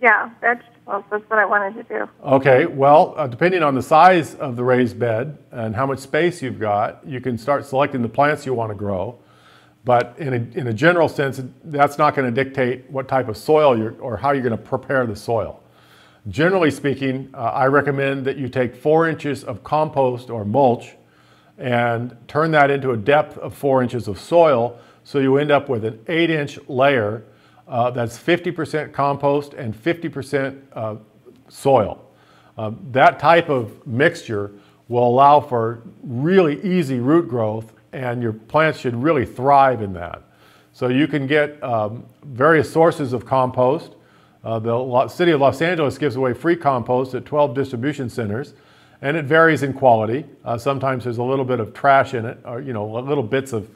Yeah, vegetables. That's what I wanted to do. Okay, well, uh, depending on the size of the raised bed and how much space you've got, you can start selecting the plants you want to grow. But in a, in a general sense, that's not going to dictate what type of soil you're, or how you're going to prepare the soil. Generally speaking, uh, I recommend that you take four inches of compost or mulch and turn that into a depth of four inches of soil so you end up with an eight inch layer uh, that's 50% compost and 50% uh, soil. Uh, that type of mixture will allow for really easy root growth and your plants should really thrive in that. So you can get um, various sources of compost. Uh, the city of Los Angeles gives away free compost at 12 distribution centers and it varies in quality. Uh, sometimes there's a little bit of trash in it, or you know, little bits of,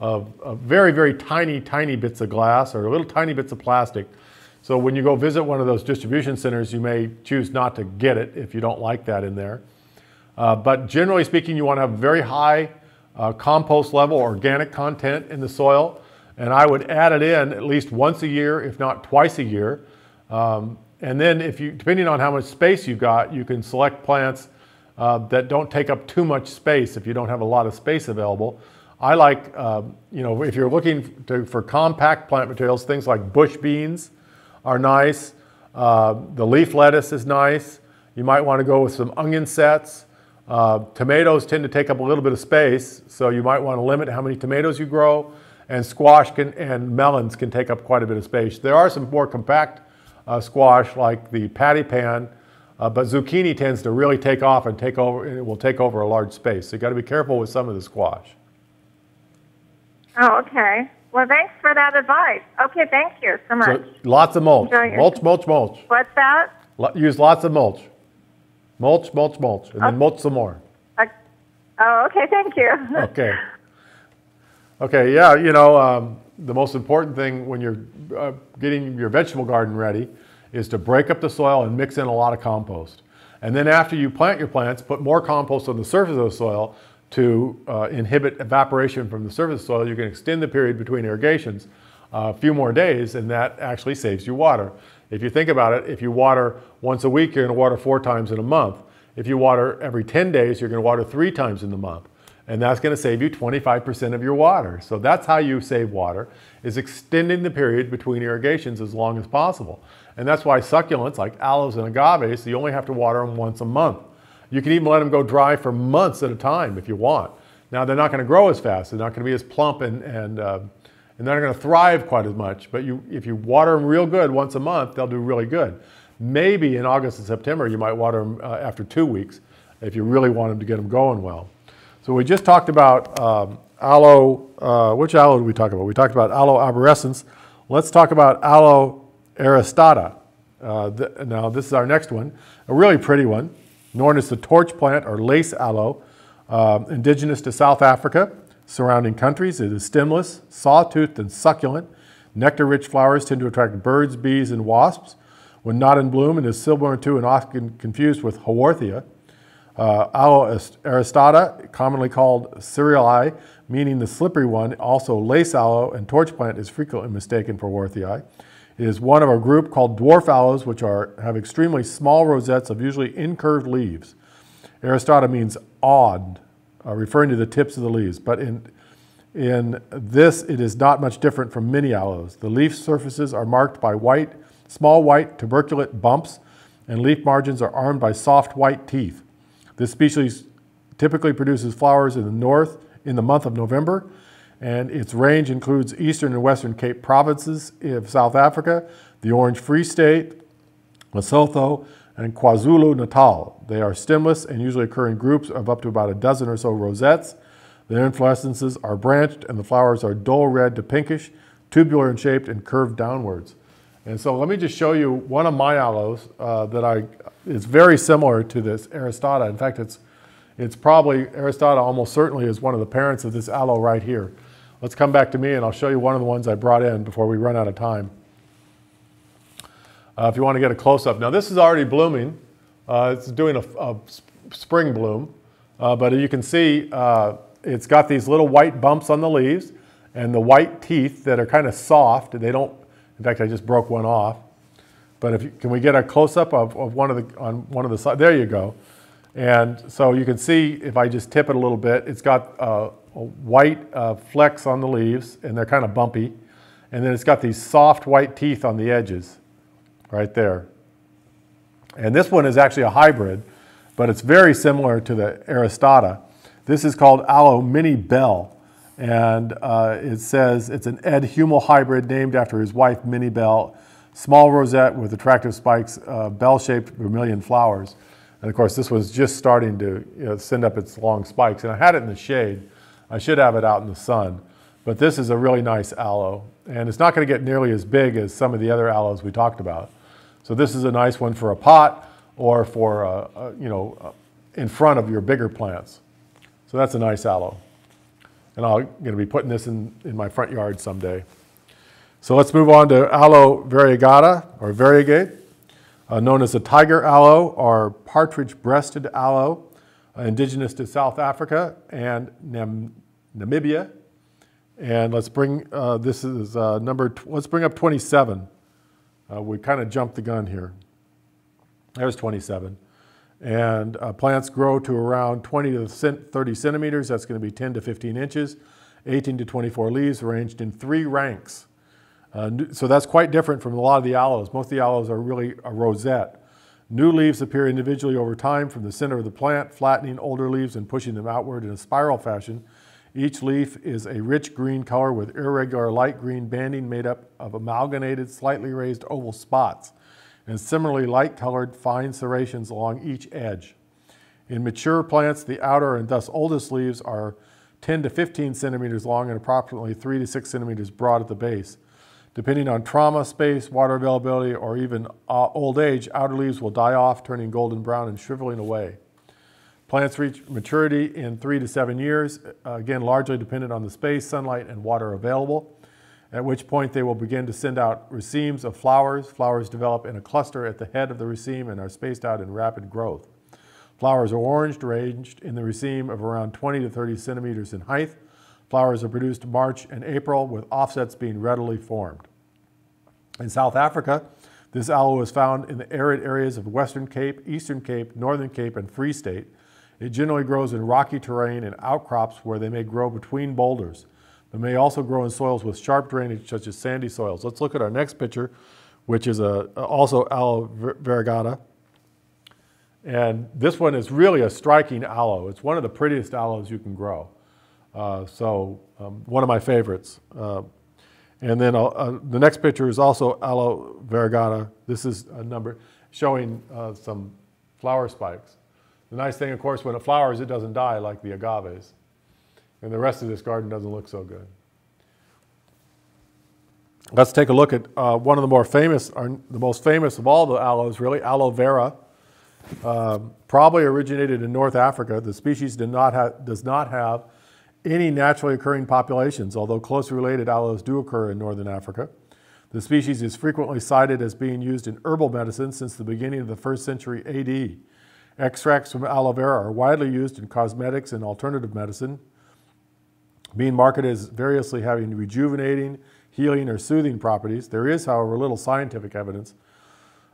of, of very, very tiny, tiny bits of glass or little tiny bits of plastic. So when you go visit one of those distribution centers, you may choose not to get it if you don't like that in there. Uh, but generally speaking, you want to have very high uh, compost level organic content in the soil. And I would add it in at least once a year, if not twice a year. Um, and then if you, depending on how much space you've got, you can select plants uh, that don't take up too much space if you don't have a lot of space available. I like, uh, you know, if you're looking to, for compact plant materials, things like bush beans are nice. Uh, the leaf lettuce is nice. You might want to go with some onion sets. Uh, tomatoes tend to take up a little bit of space, so you might want to limit how many tomatoes you grow. And squash can, and melons can take up quite a bit of space. There are some more compact uh, squash like the patty pan, uh, but zucchini tends to really take off and take over. And it will take over a large space. So you got to be careful with some of the squash. Oh, okay. Well, thanks for that advice. Okay, thank you so much. So lots of mulch, mulch, mulch, mulch. What's that? Use lots of mulch, mulch, mulch, mulch, and then mulch some more. Oh, okay, thank you. Okay. Okay, yeah, you know, um, the most important thing when you're uh, getting your vegetable garden ready is to break up the soil and mix in a lot of compost. And then after you plant your plants, put more compost on the surface of the soil to uh, inhibit evaporation from the surface of the soil. You can extend the period between irrigations uh, a few more days, and that actually saves you water. If you think about it, if you water once a week, you're going to water four times in a month. If you water every 10 days, you're going to water three times in the month. And that's going to save you 25% of your water. So that's how you save water, is extending the period between irrigations as long as possible. And that's why succulents like aloes and agaves, you only have to water them once a month. You can even let them go dry for months at a time if you want. Now they're not going to grow as fast. They're not going to be as plump and, and, uh, and they're not going to thrive quite as much. But you, if you water them real good once a month, they'll do really good. Maybe in August and September, you might water them uh, after two weeks if you really want them to get them going well. So we just talked about um, aloe, uh, which aloe did we talk about? We talked about aloe arborescens. Let's talk about aloe aristata. Uh, now this is our next one, a really pretty one, known as the torch plant or lace aloe, um, indigenous to South Africa, surrounding countries. It is stemless, sawtoothed, and succulent. Nectar-rich flowers tend to attract birds, bees, and wasps. When not in bloom, it is similar to and often confused with Haworthia. Uh, Aloe aristata, commonly called cereali, meaning the slippery one, also lace aloe and torch plant is frequently mistaken for Haworthia. It is one of a group called dwarf aloes, which are, have extremely small rosettes of usually incurved leaves. Aristata means odd, uh, referring to the tips of the leaves, but in, in this it is not much different from many aloes. The leaf surfaces are marked by white, small white tuberculate bumps, and leaf margins are armed by soft white teeth. This species typically produces flowers in the north in the month of November, and its range includes eastern and western Cape provinces of South Africa, the Orange Free State, Lesotho, and KwaZulu-Natal. They are stemless and usually occur in groups of up to about a dozen or so rosettes. The inflorescences are branched and the flowers are dull red to pinkish, tubular in shape and curved downwards. And so let me just show you one of my aloes uh, that I, is very similar to this Aristata. In fact, it's, it's probably, Aristata almost certainly is one of the parents of this aloe right here. Let's come back to me and I'll show you one of the ones I brought in before we run out of time. Uh, if you want to get a close-up. Now this is already blooming. Uh, it's doing a, a spring bloom, uh, but you can see uh, it's got these little white bumps on the leaves and the white teeth that are kind of soft. They don't, in fact, I just broke one off. But if you, can we get a close-up of, of one of the, on one of the sides? There you go. And so you can see if I just tip it a little bit, it's got uh, white uh, flecks on the leaves and they're kind of bumpy. And then it's got these soft white teeth on the edges right there. And this one is actually a hybrid, but it's very similar to the Aristata. This is called Aloe Minnie Belle. And uh, it says it's an Ed Hummel hybrid named after his wife, Minnie Belle. Small rosette with attractive spikes, uh, bell-shaped vermilion flowers. And of course, this was just starting to you know, send up its long spikes. And I had it in the shade. I should have it out in the sun. But this is a really nice aloe. And it's not going to get nearly as big as some of the other aloes we talked about. So this is a nice one for a pot or for, uh, uh, you know, uh, in front of your bigger plants. So that's a nice aloe. And I'm going to be putting this in, in my front yard someday. So let's move on to aloe variegata or variegate, uh, known as the tiger aloe or partridge-breasted aloe, uh, indigenous to South Africa and Nam Namibia. And let's bring, uh, this is number, let's bring up 27. Uh, we kind of jumped the gun here. There's 27. And uh, plants grow to around 20 to 30 centimeters. That's going to be 10 to 15 inches. 18 to 24 leaves arranged in three ranks. Uh, so that's quite different from a lot of the aloes. Most of the aloes are really a rosette. New leaves appear individually over time from the center of the plant, flattening older leaves and pushing them outward in a spiral fashion each leaf is a rich green color with irregular light green banding made up of amalgamated, slightly raised oval spots, and similarly light colored fine serrations along each edge. In mature plants, the outer and thus oldest leaves are 10 to 15 centimeters long and approximately 3 to 6 centimeters broad at the base. Depending on trauma, space, water availability, or even uh, old age, outer leaves will die off, turning golden brown and shriveling away. Plants reach maturity in three to seven years, uh, again, largely dependent on the space, sunlight, and water available, at which point they will begin to send out racemes of flowers. Flowers develop in a cluster at the head of the raceme and are spaced out in rapid growth. Flowers are orange, ranged in the raceme of around 20 to 30 centimeters in height. Flowers are produced March and April, with offsets being readily formed. In South Africa, this aloe is found in the arid areas of Western Cape, Eastern Cape, Northern Cape, and Free State, it generally grows in rocky terrain and outcrops where they may grow between boulders. They may also grow in soils with sharp drainage such as sandy soils. Let's look at our next picture, which is a, also aloe variegata. And this one is really a striking aloe. It's one of the prettiest aloes you can grow. Uh, so um, one of my favorites. Uh, and then uh, uh the next picture is also aloe variegata. This is a number showing uh, some flower spikes. The nice thing, of course, when it flowers, it doesn't die like the agaves. And the rest of this garden doesn't look so good. Let's take a look at uh, one of the more famous, or the most famous of all the aloes, really, aloe vera. Uh, probably originated in North Africa. The species not does not have any naturally occurring populations, although closely related aloes do occur in Northern Africa. The species is frequently cited as being used in herbal medicine since the beginning of the first century AD. Extracts from aloe vera are widely used in cosmetics and alternative medicine, being marketed as variously having rejuvenating, healing, or soothing properties. There is, however, little scientific evidence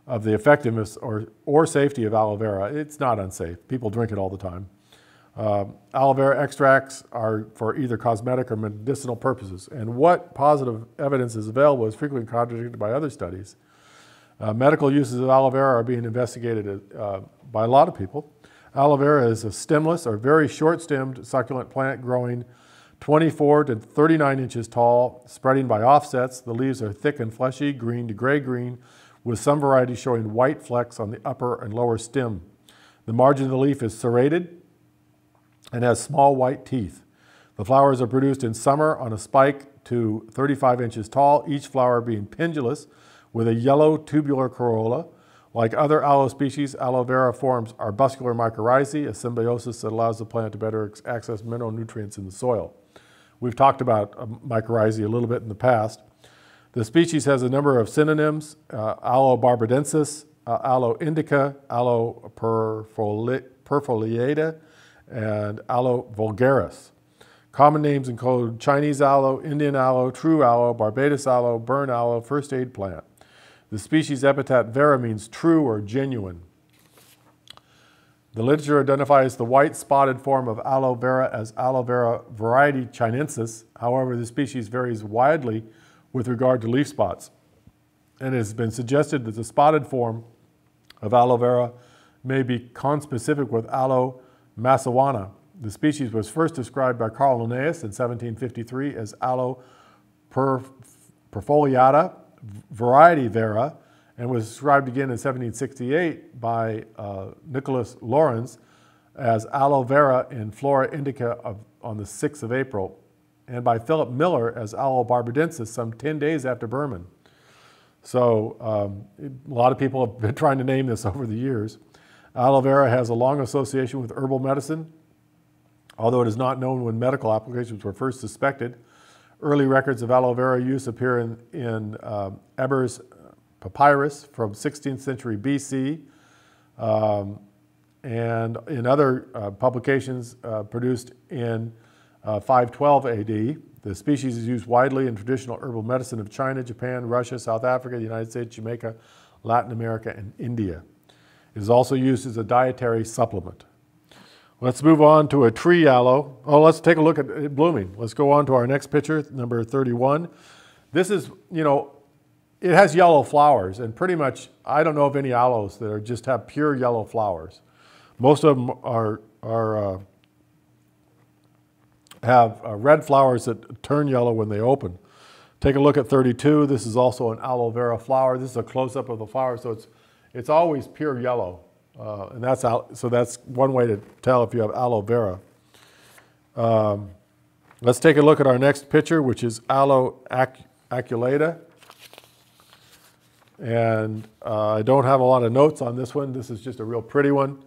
of the effectiveness or, or safety of aloe vera. It's not unsafe. People drink it all the time. Uh, aloe vera extracts are for either cosmetic or medicinal purposes, and what positive evidence is available is frequently contradicted by other studies. Uh, medical uses of aloe vera are being investigated uh, by a lot of people. Aloe vera is a stemless or very short-stemmed succulent plant growing 24 to 39 inches tall, spreading by offsets. The leaves are thick and fleshy, green to gray-green, with some varieties showing white flecks on the upper and lower stem. The margin of the leaf is serrated, and has small white teeth. The flowers are produced in summer on a spike to 35 inches tall, each flower being pendulous with a yellow tubular corolla. Like other aloe species, aloe vera forms arbuscular mycorrhizae, a symbiosis that allows the plant to better access mineral nutrients in the soil. We've talked about uh, mycorrhizae a little bit in the past. The species has a number of synonyms, uh, Aloe barbadensis, uh, Aloe indica, Aloe perfoliata, and Aloe vulgaris. Common names include Chinese aloe, Indian aloe, true aloe, Barbados aloe, burn aloe, first aid plant. The species epithet vera means true or genuine. The literature identifies the white spotted form of aloe vera as aloe vera variety chinensis. However, the species varies widely with regard to leaf spots. And it has been suggested that the spotted form of aloe vera may be conspecific with aloe massawana. The species was first described by Carl Linnaeus in 1753 as Aloe perfoliata variety vera and was described again in 1768 by uh, Nicolaas Laurens as aloe vera in Flora Indica of, on the 6th of April and by Philip Miller as aloe barbadensis some 10 days after Burman. So um, a lot of people have been trying to name this over the years. Aloe vera has a long association with herbal medicine, although it is not known when medical applications were first suspected. Early records of aloe vera use appear in, in uh, Ebers papyrus from 16th century BC um, and in other uh, publications uh, produced in uh, 512 AD. The species is used widely in traditional herbal medicine of China, Japan, Russia, South Africa, the United States, Jamaica, Latin America, and India. It is also used as a dietary supplement. Let's move on to a tree aloe. Oh, let's take a look at blooming. Let's go on to our next picture, number 31. This is, you know, it has yellow flowers, and pretty much, I don't know of any aloes that are just have pure yellow flowers. Most of them are, are uh, have uh, red flowers that turn yellow when they open. Take a look at 32. This is also an aloe vera flower. This is a close-up of the flower, so it's it's always pure yellow. Uh, and that's so that's one way to tell if you have aloe vera. Um, let's take a look at our next picture, which is aloe ac aculeata. And uh, I don't have a lot of notes on this one. This is just a real pretty one.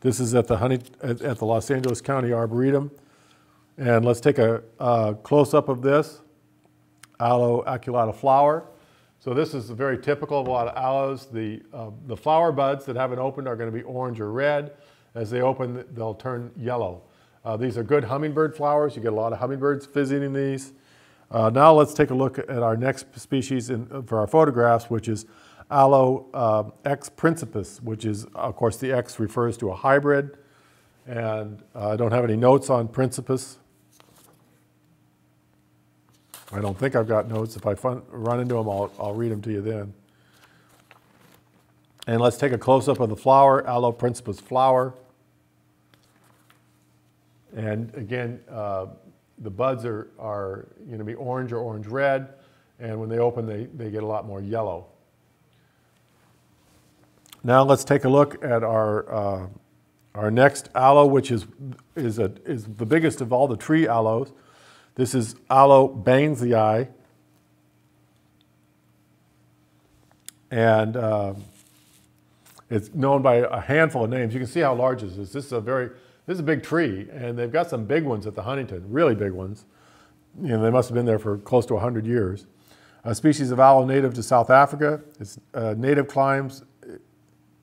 This is at the, honey, at, at the Los Angeles County Arboretum. And let's take a, a close-up of this aloe aculeata flower. So this is very typical of a lot of aloes. The, uh, the flower buds that haven't opened are going to be orange or red. As they open, they'll turn yellow. Uh, these are good hummingbird flowers. You get a lot of hummingbirds visiting these. Uh, now let's take a look at our next species in, for our photographs, which is Aloe uh, X principis, which is, of course, the X refers to a hybrid. And uh, I don't have any notes on principis. I don't think I've got notes. If I fun, run into them, I'll, I'll read them to you then. And let's take a close-up of the flower, Aloe principis flower. And again, uh, the buds are, are going to be orange or orange-red, and when they open, they, they get a lot more yellow. Now let's take a look at our, uh, our next aloe, which is, is, a, is the biggest of all the tree aloes. This is Aloe bainesii. And um, it's known by a handful of names. You can see how large this is. This is a very, this is a big tree, and they've got some big ones at the Huntington, really big ones. You know, they must have been there for close to 100 years. a species of aloe native to South Africa. Its uh, native climes,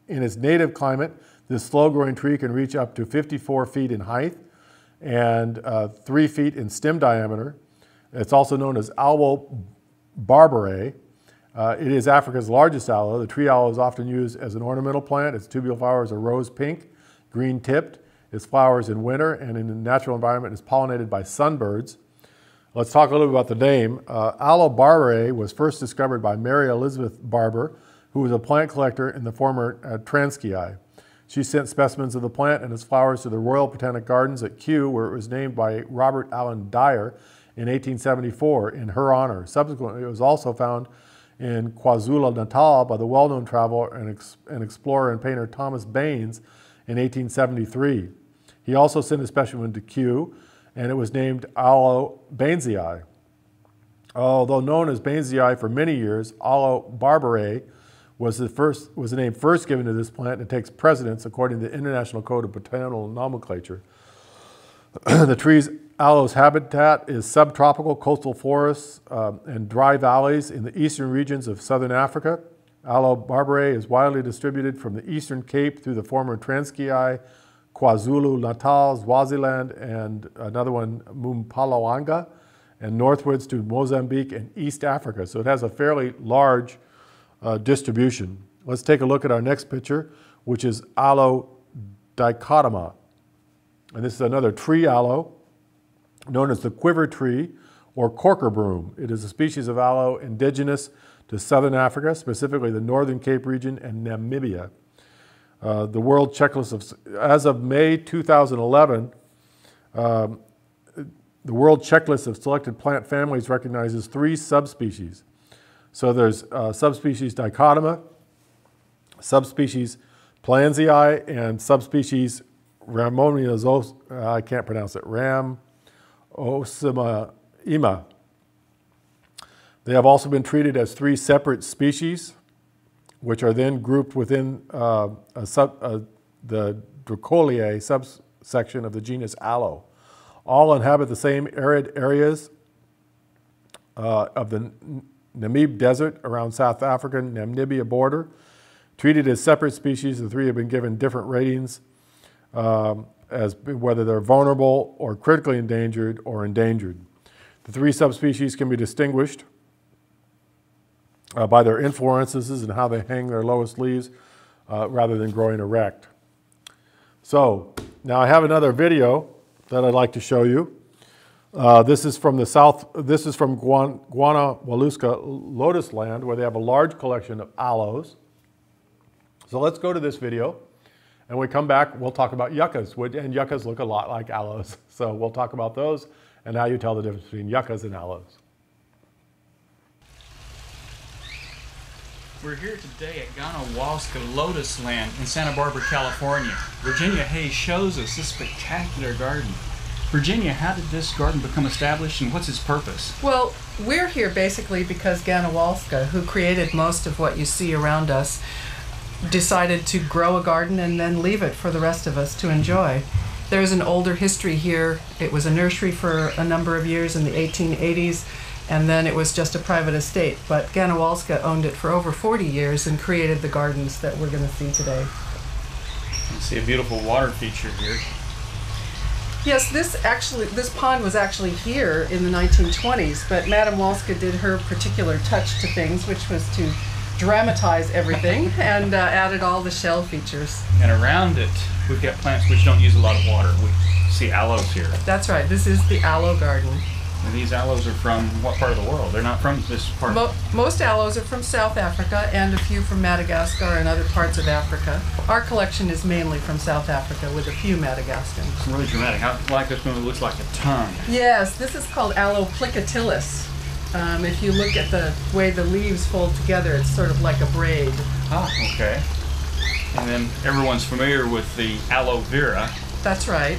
in its native climate, this slow-growing tree can reach up to 54 feet in height and uh, three feet in stem diameter. It's also known as Aloe barbarae. Uh, it is Africa's largest aloe. The tree aloe is often used as an ornamental plant. Its tubular flowers are rose pink, green tipped. Its flowers in winter and in the natural environment is pollinated by sunbirds. Let's talk a little bit about the name. Uh, Aloe barbarae was first discovered by Mary Elizabeth Barber, who was a plant collector in the former uh, Transkei. She sent specimens of the plant and its flowers to the Royal Botanic Gardens at Kew, where it was named by Robert Allen Dyer in 1874 in her honor. Subsequently, it was also found in KwaZulu-Natal by the well-known traveler and, ex and, explorer and painter Thomas Baines in 1873. He also sent a specimen to Kew, and it was named Aloe bainesii. Although known as bainesii for many years, Aloe barbarae was the, first, was the name first given to this plant and takes precedence according to the International Code of Botanical Nomenclature. the tree's aloe's habitat is subtropical coastal forests um, and dry valleys in the eastern regions of southern Africa. Aloe barbarae is widely distributed from the eastern Cape through the former Transkei, KwaZulu-Natal, Swaziland, and another one, Mpumalanga, and northwards to Mozambique and East Africa. So it has a fairly large uh, distribution. Let's take a look at our next picture, which is aloe dichotoma. And this is another tree aloe known as the quiver tree or kokerboom. It is a species of aloe indigenous to southern Africa, specifically the northern Cape region and Namibia. Uh, the world checklist of, as of May 2011, um, the world checklist of selected plant families recognizes three subspecies. So there's uh, subspecies dichotoma, subspecies pillansii, and subspecies ramonizos, uh, I can't pronounce it, ram ima. They have also been treated as three separate species, which are then grouped within uh, sub, uh, the Dracoaloe subsection of the genus Aloe. All inhabit the same arid areas uh, of the Namib Desert around South African Namibia border. Treated as separate species, the three have been given different ratings um, as whether they're vulnerable or critically endangered or endangered. The three subspecies can be distinguished uh, by their inflorescences and how they hang their lowest leaves uh, rather than growing erect. So now I have another video that I'd like to show you. Uh, this is from the south, this is from Guan, Ganna Walska Lotus Land where they have a large collection of aloes. So let's go to this video and when we come back, we'll talk about yuccas. And yuccas look a lot like aloes. So we'll talk about those and how you tell the difference between yuccas and aloes. We're here today at Ganna Walska Lotus Land in Santa Barbara, California. Virginia Hayes shows us this spectacular garden. Virginia, how did this garden become established and what's its purpose? Well, we're here basically because Ganna Walska, who created most of what you see around us, decided to grow a garden and then leave it for the rest of us to enjoy. There's an older history here. It was a nursery for a number of years in the 1880s, and then it was just a private estate. But Ganna Walska owned it for over 40 years and created the gardens that we're going to see today. You see a beautiful water feature here. Yes, this actually this pond was actually here in the 1920s, but Madame Walska did her particular touch to things, which was to dramatize everything and uh, added all the shell features. And around it, we've got plants which don't use a lot of water. We see aloes here. That's right. This is the aloe garden. And these aloes are from what part of the world? They're not from this part. Mo most aloes are from South Africa and a few from Madagascar and other parts of Africa. Our collection is mainly from South Africa with a few Madagascans. It's really dramatic. How, like this one, it looks like a tongue. Yes, this is called Aloe plicatilis. Um, if you look at the way the leaves fold together, it's sort of like a braid. Ah, okay. And then everyone's familiar with the aloe vera. That's right.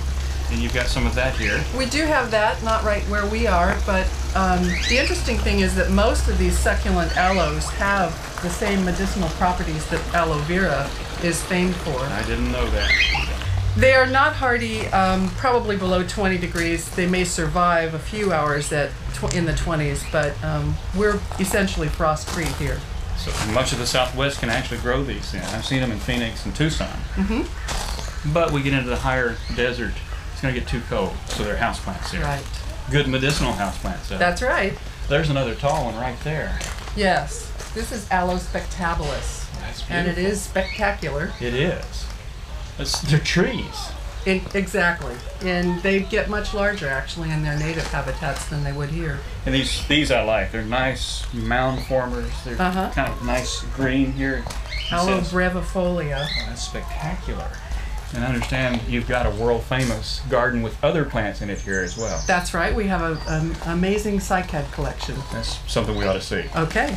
And you've got some of that here. We do have that, not right where we are, but um, the interesting thing is that most of these succulent aloes have the same medicinal properties that aloe vera is famed for. I didn't know that. They are not hardy, um, probably below 20 degrees. They may survive a few hours at tw- in the 20s, but um, we're essentially frost-free here. So much of the Southwest can actually grow these. Yeah, I've seen them in Phoenix and Tucson. Mm-hmm. But we get into the higher desert, going to get too cold, so they're houseplants here. Right. Good medicinal houseplants. though. That's right. There's another tall one right there. Yes. This is Aloe spectabilis. And it beautiful. is spectacular. It is. It's, they're trees. In, exactly. And they get much larger actually in their native habitats than they would here. And these these I like. They're nice mound formers. They're Uh-huh. kind of nice green here. Aloe brevifolia. Oh, that's spectacular. And I understand you've got a world famous garden with other plants in it here as well. That's right. We have an amazing cycad collection. That's something we ought to see. Okay.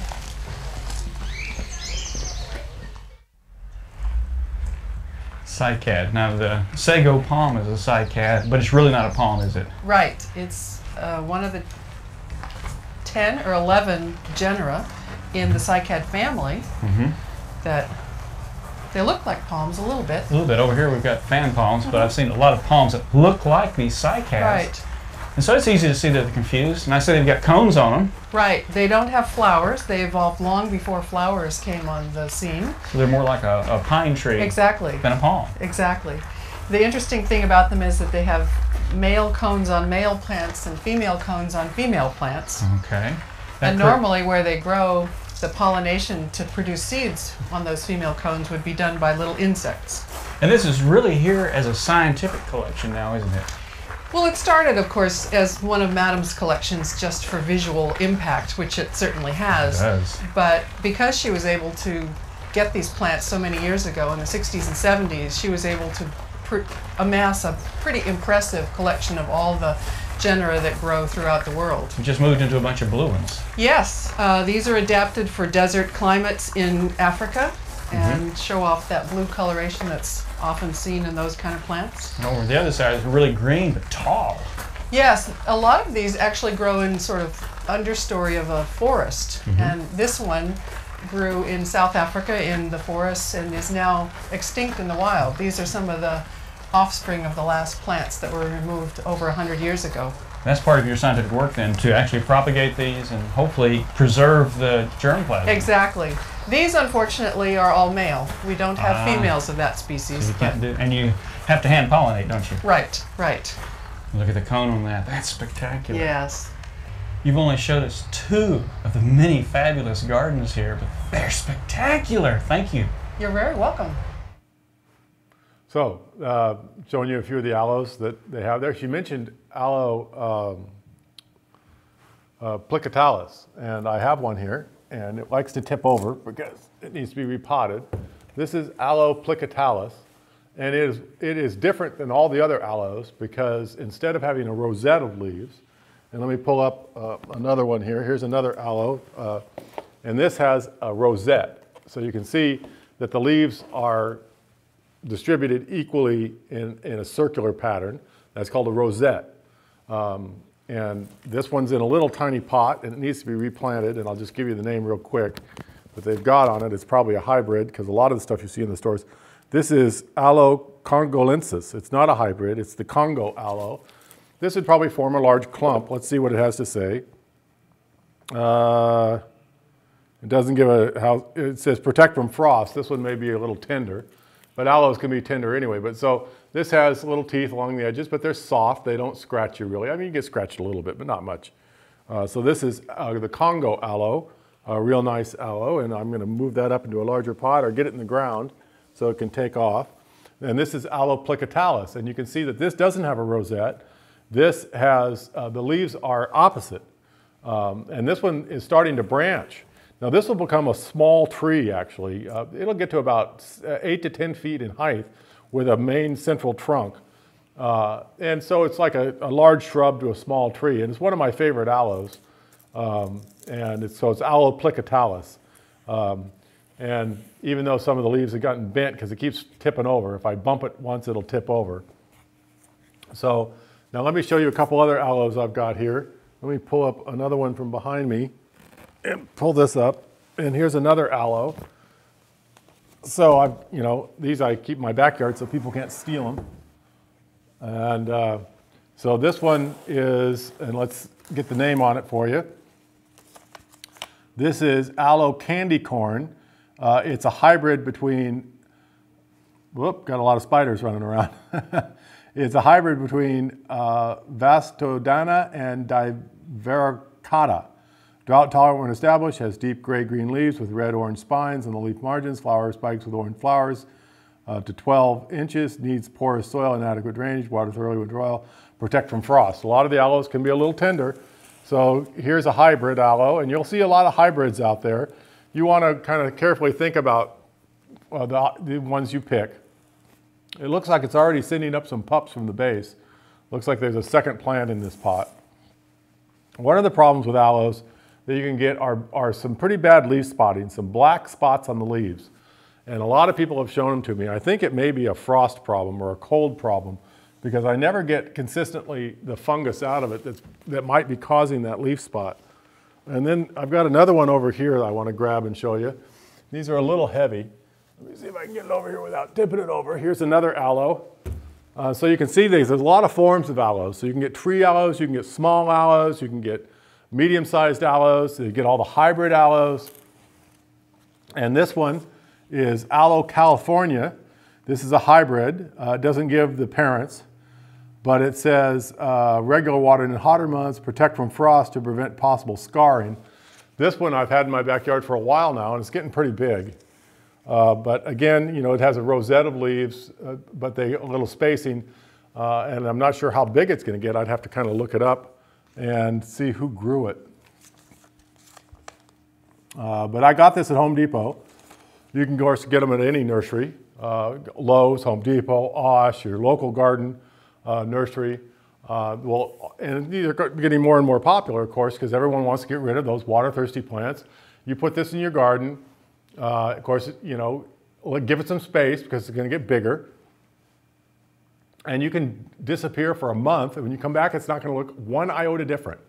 Cycad. Now the sago palm is a cycad, but it's really not a palm, is it? Right. It's uh, one of the 10 or 11 genera in the cycad family Mm-hmm. that they look like palms a little bit. A little bit over here we've got fan palms, but I've seen a lot of palms that look like these cycads. Right. And so it's easy to see that they're confused. And I say they've got cones on them, Right. They don't have flowers. They evolved long before flowers came on the scene. so they're more like a, a pine tree Exactly. than a palm. Exactly. The interesting thing about them is that they have male cones on male plants and female cones on female plants. Okay. That and normally, where they grow, the pollination to produce seeds on those female cones would be done by little insects. And this is really here as a scientific collection now, isn't it? Well, it started, of course, as one of Madame's collections just for visual impact, which it certainly has. It does. But because she was able to get these plants so many years ago in the 60s and 70s, she was able to pr- amass a pretty impressive collection of all the genera that grow throughout the world. We just moved into a bunch of blue ones. Yes, uh, these are adapted for desert climates in Africa and show off that blue coloration that's often seen in those kind of plants. And over the other side is really green but tall. Yes, a lot of these actually grow in sort of understory of a forest, Mhm. and this one grew in South Africa in the forests and is now extinct in the wild. These are some of the offspring of the last plants that were removed over 100 years ago. That's part of your scientific work then, to actually propagate these and hopefully preserve the germplasm. Exactly. These, unfortunately, are all male. We don't have Ah. females of that species. You can't do, and you have to hand pollinate, don't you? Right, right. Look at the cone on that. That's spectacular. Yes. You've only showed us two of the many fabulous gardens here, but they're spectacular. Thank you. You're very welcome. So, uh, showing you a few of the aloes that they have there. She mentioned aloe um, uh, and I have one here, and it likes to tip over because it needs to be repotted. This is aloe plicatilis, and it is, it is different than all the other aloes because instead of having a rosette of leaves, and let me pull up uh, another one here. Here's another aloe, uh, and this has a rosette. So you can see that the leaves are distributed equally in, in a circular pattern. That's called a rosette. Um, and this one's in a little tiny pot and it needs to be replanted. And I'll just give you the name real quick that they've got on it. It's probably a hybrid because a lot of the stuff you see in the stores. This is Aloe congolensis. It's not a hybrid, it's the Congo aloe. This would probably form a large clump. Let's see what it has to say. Uh, it doesn't give a how, it says protect from frost. This one may be a little tender, but aloes can be tender anyway. But so this has little teeth along the edges, but they're soft. They don't scratch you really. I mean, you get scratched a little bit, but not much. Uh, so this is uh, the Congo aloe, a real nice aloe, and I'm going to move that up into a larger pot or get it in the ground so it can take off. And this is Aloe plicatilis, and you can see that this doesn't have a rosette. This has, uh, the leaves are opposite. Um, and this one is starting to branch. Now this will become a small tree actually. Uh, it'll get to about uh, eight to 10 feet in height with a main central trunk. Uh, and so it's like a, a large shrub to a small tree. And it's one of my favorite aloes. Um, and it's, so it's Aloe plicatilis. Um, and even though some of the leaves have gotten bent because it keeps tipping over, if I bump it once, it'll tip over. So now let me show you a couple other aloes I've got here. Let me pull up another one from behind me and pull this up. And here's another aloe. So I've, you know, these I keep in my backyard so people can't steal them. And uh, So this one is, and let's get the name on it for you. This is aloe candy corn. Uh, it's a hybrid between, whoop, got a lot of spiders running around. it's a hybrid between uh, Vastodana and Divaricata. Drought tolerant when established, has deep gray-green leaves with red-orange spines on the leaf margins, flower spikes with orange flowers uh, to 12 inches, needs porous soil and adequate drainage, water thoroughly with oil, protect from frost. A lot of the aloes can be a little tender, so here's a hybrid aloe, and you'll see a lot of hybrids out there. You want to kind of carefully think about uh, the, the ones you pick. It looks like it's already sending up some pups from the base. Looks like there's a second plant in this pot. One of the problems with aloes that you can get are, are some pretty bad leaf spotting, some black spots on the leaves. And a lot of people have shown them to me. I think it may be a frost problem or a cold problem because I never get consistently the fungus out of it that's, that might be causing that leaf spot. And then I've got another one over here that I want to grab and show you. These are a little heavy. Let me see if I can get it over here without tipping it over. Here's another aloe. Uh, so you can see these, there's a lot of forms of aloes. So you can get tree aloes, you can get small aloes, you can get medium-sized aloes, you get all the hybrid aloes. And this one is Aloe California. This is a hybrid. Uh, it doesn't give the parents, but it says uh, regular water in hotter months, protect from frost to prevent possible scarring. This one I've had in my backyard for a while now, and it's getting pretty big. Uh, but again, you know, it has a rosette of leaves, uh, but they a little spacing, uh, and I'm not sure how big it's going to get. I'd have to kind of look it up and see who grew it. Uh, but I got this at Home Depot. You can, of course, get them at any nursery, uh, Lowe's, Home Depot, Osh, your local garden uh, nursery. Uh, well, and these are getting more and more popular, of course, because everyone wants to get rid of those water-thirsty plants. You put this in your garden. Uh, of course, you know, give it some space because it's going to get bigger and you can disappear for a month. And when you come back, it's not going to look one iota different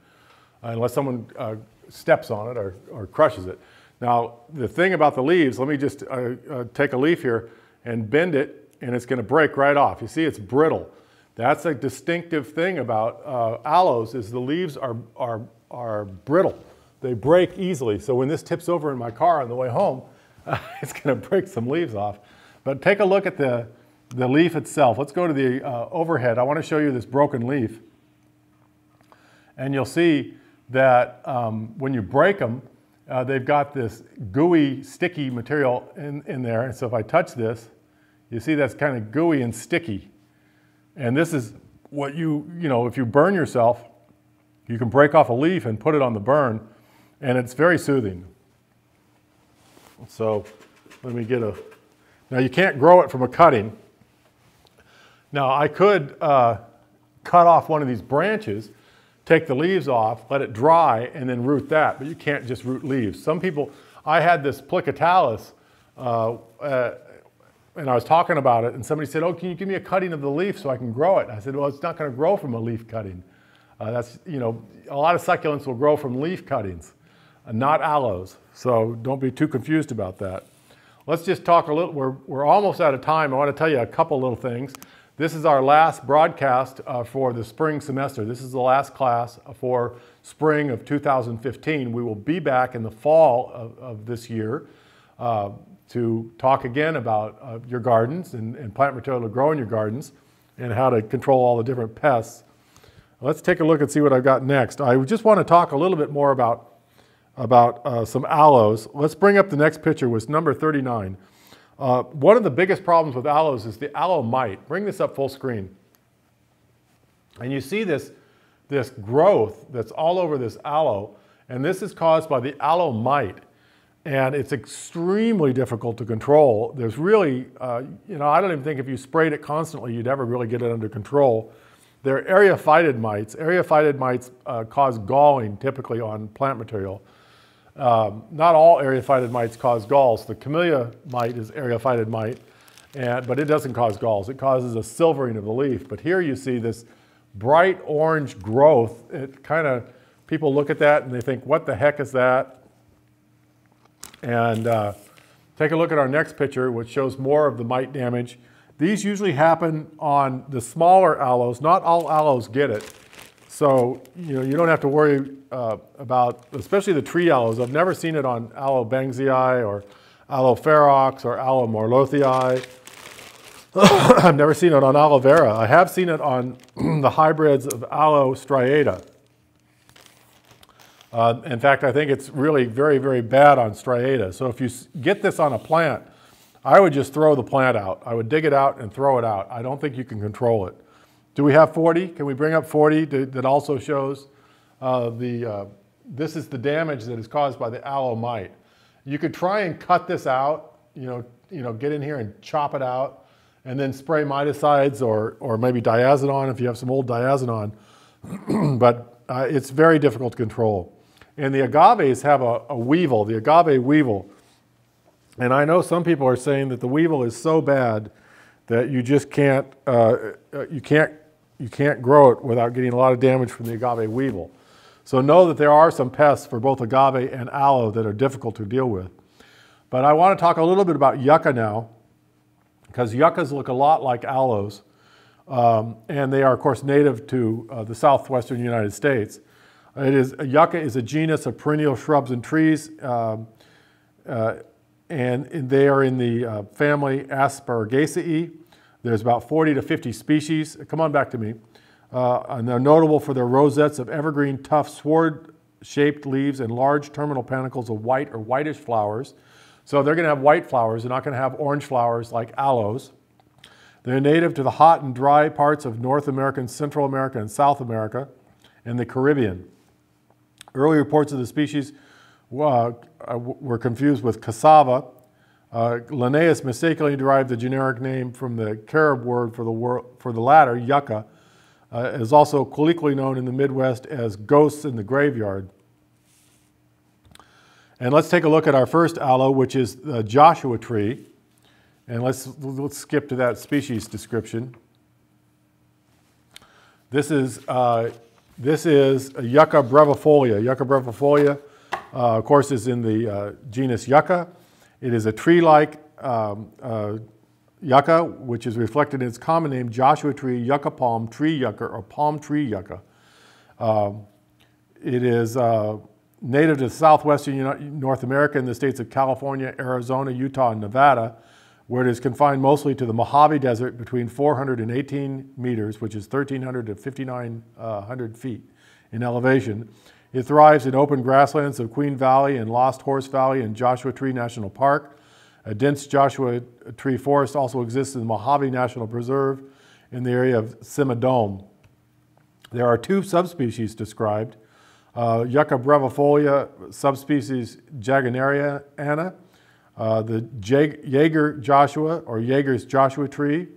uh, unless someone uh, steps on it or, or crushes it. Now, the thing about the leaves, let me just uh, uh take a leaf here and bend it, and it's going to break right off. You see, it's brittle. That's a distinctive thing about uh, aloes is the leaves are, are, are brittle. They break easily. So when this tips over in my car on the way home, it's going to break some leaves off. But take a look at the, the leaf itself. Let's go to the uh, overhead. I want to show you this broken leaf. And you'll see that um, when you break them, uh, they've got this gooey, sticky material in, in there. And so if I touch this, you see that's kind of gooey and sticky. And this is what you, you know, if you burn yourself, you can break off a leaf and put it on the burn, and it's very soothing. So let me get a, now you can't grow it from a cutting, now I could uh, cut off one of these branches, take the leaves off, let it dry, and then root that, but you can't just root leaves. Some people, I had this plicatilis, uh, uh, and I was talking about it, and somebody said, oh, can you give me a cutting of the leaf so I can grow it? I said, well, it's not gonna grow from a leaf cutting. Uh, that's, you know, a lot of succulents will grow from leaf cuttings, uh, not aloes. So don't be too confused about that. Let's just talk a little, we're, we're almost out of time. I wanna tell you a couple little things. This is our last broadcast uh, for the spring semester. This is the last class for spring of 2015. We will be back in the fall of, of this year uh, to talk again about uh, your gardens and, and, plant material to grow in your gardens and how to control all the different pests. Let's take a look and see what I've got next. I just want to talk a little bit more about, about uh, some aloes. Let's bring up the next picture, was number 39. Uh, one of the biggest problems with aloes is the aloe mite. Bring this up full screen. And you see this, this growth that's all over this aloe, and this is caused by the aloe mite. And it's extremely difficult to control. There's really, uh, you know, I don't even think if you sprayed it constantly, you'd ever really get it under control. They're eriophyid mites. Eriophyid mites uh, cause galling typically on plant material. Um, not all eriophyid mites cause galls. The camellia mite is eriophyid mite, and, but it doesn't cause galls. It causes a silvering of the leaf. But here you see this bright orange growth. It kind of, people look at that and they think, what the heck is that? And uh, take a look at our next picture, which shows more of the mite damage. These usually happen on the smaller aloes. Not all aloes get it. So, you know, you don't have to worry uh, about, especially the tree aloes. I've never seen it on Aloe bainesii or Aloe ferox or Aloe marlothii. I've never seen it on aloe vera. I have seen it on the hybrids of Aloe striata. Uh, in fact, I think it's really very, very bad on striata. So if you get this on a plant, I would just throw the plant out. I would dig it out and throw it out. I don't think you can control it. Do we have 40? Can we bring up 40 to, that also shows uh, the, uh, this is the damage that is caused by the aloe mite. You could try and cut this out, you know, you know, get in here and chop it out and then spray miticides or, or maybe diazinon if you have some old diazinon. but uh, it's very difficult to control. And the agaves have a, a weevil, the agave weevil. And I know some people are saying that the weevil is so bad that you just can't, uh, uh, you can't, you can't grow it without getting a lot of damage from the agave weevil. So know that there are some pests for both agave and aloe that are difficult to deal with. But I want to talk a little bit about yucca now, because yuccas look a lot like aloes. Um, and they are, of course, native to uh, the southwestern United States. It is, yucca is a genus of perennial shrubs and trees, um, uh, and, and, they are in the uh, family Asparagaceae. There's about 40 to 50 species. Come on back to me. Uh, and they're notable for their rosettes of evergreen, tough, sword-shaped leaves and large terminal panicles of white or whitish flowers. So they're going to have white flowers. They're not going to have orange flowers like aloes. They're native to the hot and dry parts of North America, Central America, and South America, and the Caribbean. Early reports of the species uh, were confused with cassava. Uh, Linnaeus mistakenly derived the generic name from the Carib word for the, wor for the latter, yucca, uh, is also colloquially known in the Midwest as ghosts in the graveyard. And let's take a look at our first aloe, which is the Joshua tree. And let's, let's skip to that species description. This is uh, this is Yucca brevifolia. Yucca brevifolia, uh, of course, is in the uh, genus Yucca. It is a tree-like um, uh, yucca, which is reflected in its common name, Joshua tree, yucca palm, tree yucca, or palm tree yucca. Um, it is uh, native to southwestern North America in the states of California, Arizona, Utah, and Nevada where it is confined mostly to the Mojave Desert between 418 meters, which is 1,300 to 5,900 feet in elevation. It thrives in open grasslands of Queen Valley and Lost Horse Valley and Joshua Tree National Park. A dense Joshua tree forest also exists in the Mojave National Preserve in the area of Cima-Dome. There are two subspecies described, uh, Yucca brevifolia subspecies jaegeriana uh, the Jaeger Joshua or Jaeger's Joshua tree,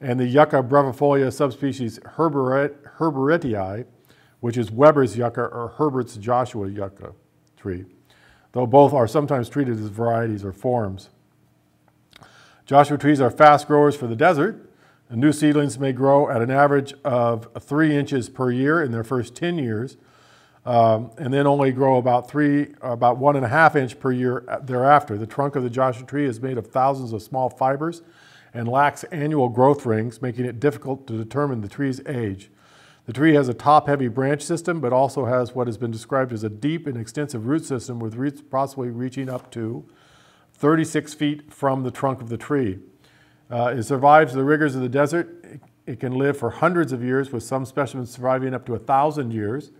and the Yucca brevifolia subspecies Herbertii, which is Webber's yucca or Herbert's Joshua yucca tree, though both are sometimes treated as varieties or forms. Joshua trees are fast growers for the desert. And new seedlings may grow at an average of three inches per year in their first 10 years, um, and then only grow about three, about one and a half inch per year thereafter. The trunk of the Joshua tree is made of thousands of small fibers and lacks annual growth rings, making it difficult to determine the tree's age. The tree has a top-heavy branch system, but also has what has been described as a deep and extensive root system with roots possibly reaching up to 36 feet from the trunk of the tree. Uh, it survives the rigors of the desert. It can live for hundreds of years, with some specimens surviving up to thousand years.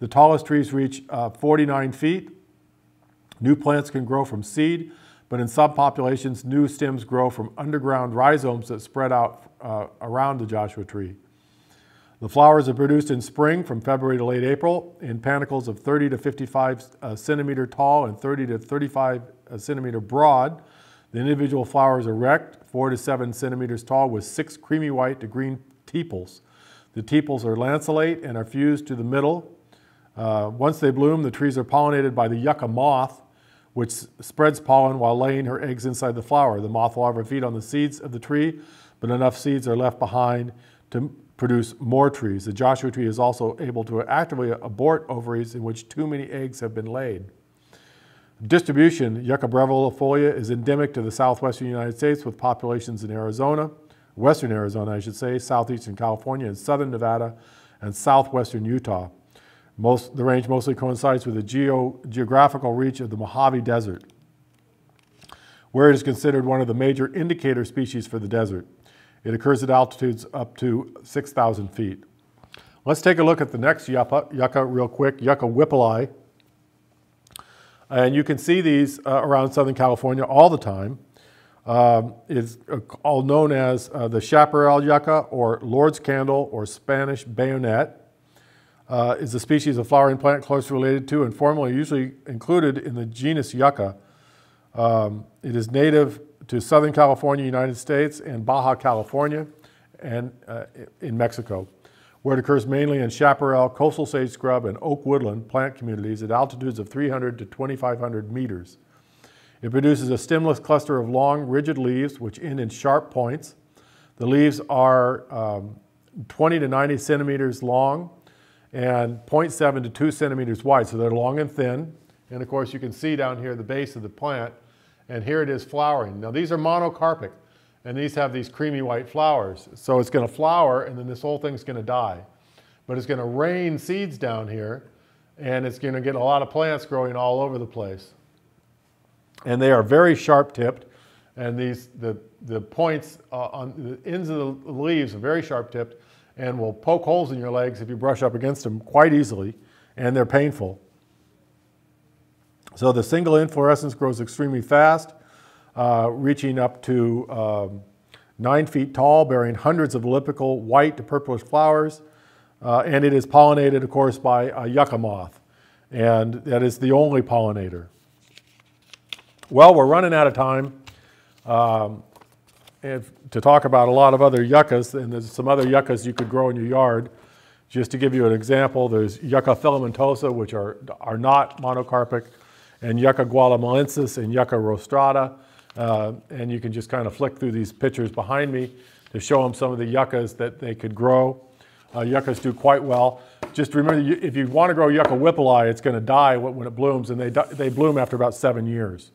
The tallest trees reach uh, 49 feet. New plants can grow from seed, but in some populations, new stems grow from underground rhizomes that spread out uh, around the Joshua tree. The flowers are produced in spring from February to late April in panicles of 30 to 55 uh, centimeter tall and 30 to 35 uh, centimeter broad. The individual flowers are erect, 4 to 7 centimeters tall, with six creamy white to green tepals. The tepals are lanceolate and are fused to the middle uh, once they bloom, the trees are pollinated by the yucca moth, which spreads pollen while laying her eggs inside the flower. The moth larvae feed on the seeds of the tree, but enough seeds are left behind to produce more trees. The Joshua tree is also able to actively abort ovaries in which too many eggs have been laid. Distribution, Yucca brevifolia is endemic to the southwestern United States with populations in Arizona, western Arizona, I should say, southeastern California, and southern Nevada, and southwestern Utah. Most, the range mostly coincides with the geo, geographical reach of the Mojave Desert, where it is considered one of the major indicator species for the desert. It occurs at altitudes up to 6,000 feet. Let's take a look at the next yucca, yucca real quick, Yucca whipplei. And you can see these uh, around Southern California all the time. Um, it's uh, all known as uh, the chaparral yucca or Lord's candle or Spanish bayonet. Uh, is a species of flowering plant closely related to and formerly usually included in the genus Yucca. Um, it is native to Southern California, United States, and Baja California, and uh, in Mexico, where it occurs mainly in chaparral, coastal sage scrub, and oak woodland plant communities at altitudes of 300 to 2,500 meters. It produces a stemless cluster of long, rigid leaves which end in sharp points. The leaves are um, 20 to 90 centimeters long and 0.7 to 2 centimeters wide, so they're long and thin. And of course, you can see down here the base of the plant, and here it is flowering. Now, these are monocarpic, and these have these creamy white flowers. So it's going to flower, and then this whole thing's going to die. But it's going to rain seeds down here, and it's going to get a lot of plants growing all over the place. And they are very sharp tipped, and these the, the points uh, on the ends of the leaves are very sharp tipped, and will poke holes in your legs if you brush up against them quite easily, and they're painful. So the single inflorescence grows extremely fast, uh, reaching up to um, nine feet tall, bearing hundreds of elliptical white to purplish flowers, uh, and it is pollinated, of course, by a yucca moth, and that is the only pollinator. Well, we're running out of time. Um, if, to talk about a lot of other yuccas, and there's some other yuccas you could grow in your yard. Just to give you an example, there's Yucca filamentosa, which are, are not monocarpic, and Yucca guatemalensis and Yucca rostrata. Uh, and you can just kind of flick through these pictures behind me to show them some of the yuccas that they could grow. Uh, yuccas do quite well. Just remember, if you want to grow Yucca whipplei, it's going to die when it blooms, and they, they bloom after about seven years.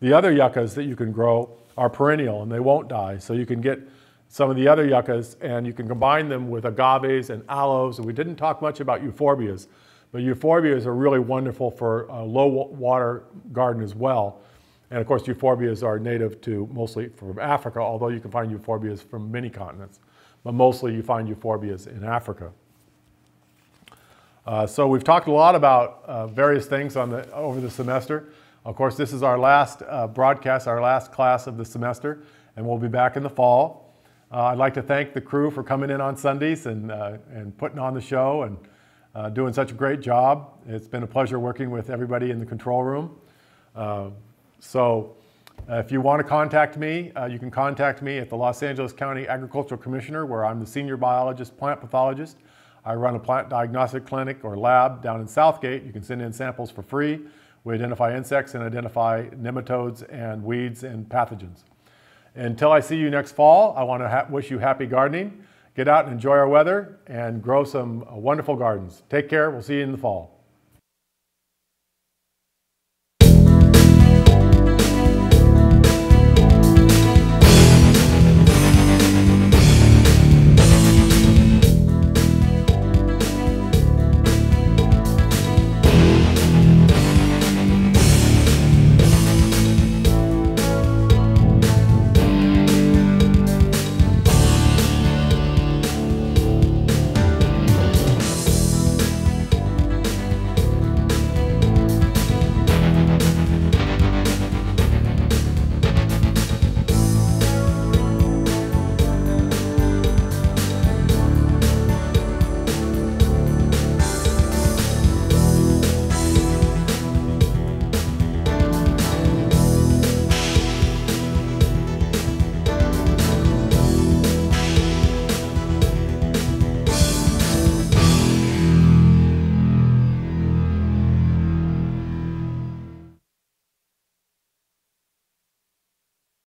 The other yuccas that you can grow are perennial and they won't die. So you can get some of the other yuccas and you can combine them with agaves and aloes. And we didn't talk much about euphorbias, but euphorbias are really wonderful for a low water garden as well. And of course, euphorbias are native to mostly from Africa, although you can find euphorbias from many continents. But mostly you find euphorbias in Africa. Uh, so we've talked a lot about uh, various things on the, over the semester. Of course, this is our last uh, broadcast, our last class of the semester, and we'll be back in the fall. Uh, I'd like to thank the crew for coming in on Sundays and, uh, and putting on the show and uh, doing such a great job. It's been a pleasure working with everybody in the control room. Uh, so uh, if you want to contact me, you can contact me at the Los Angeles County Agricultural Commissioner, where I'm the senior biologist, plant pathologist. I run a plant diagnostic clinic or lab down in Southgate. You can send in samples for free. We identify insects and identify nematodes and weeds and pathogens. Until I see you next fall, I want to wish you happy gardening. Get out and enjoy our weather and grow some uh, wonderful gardens. Take care. We'll see you in the fall.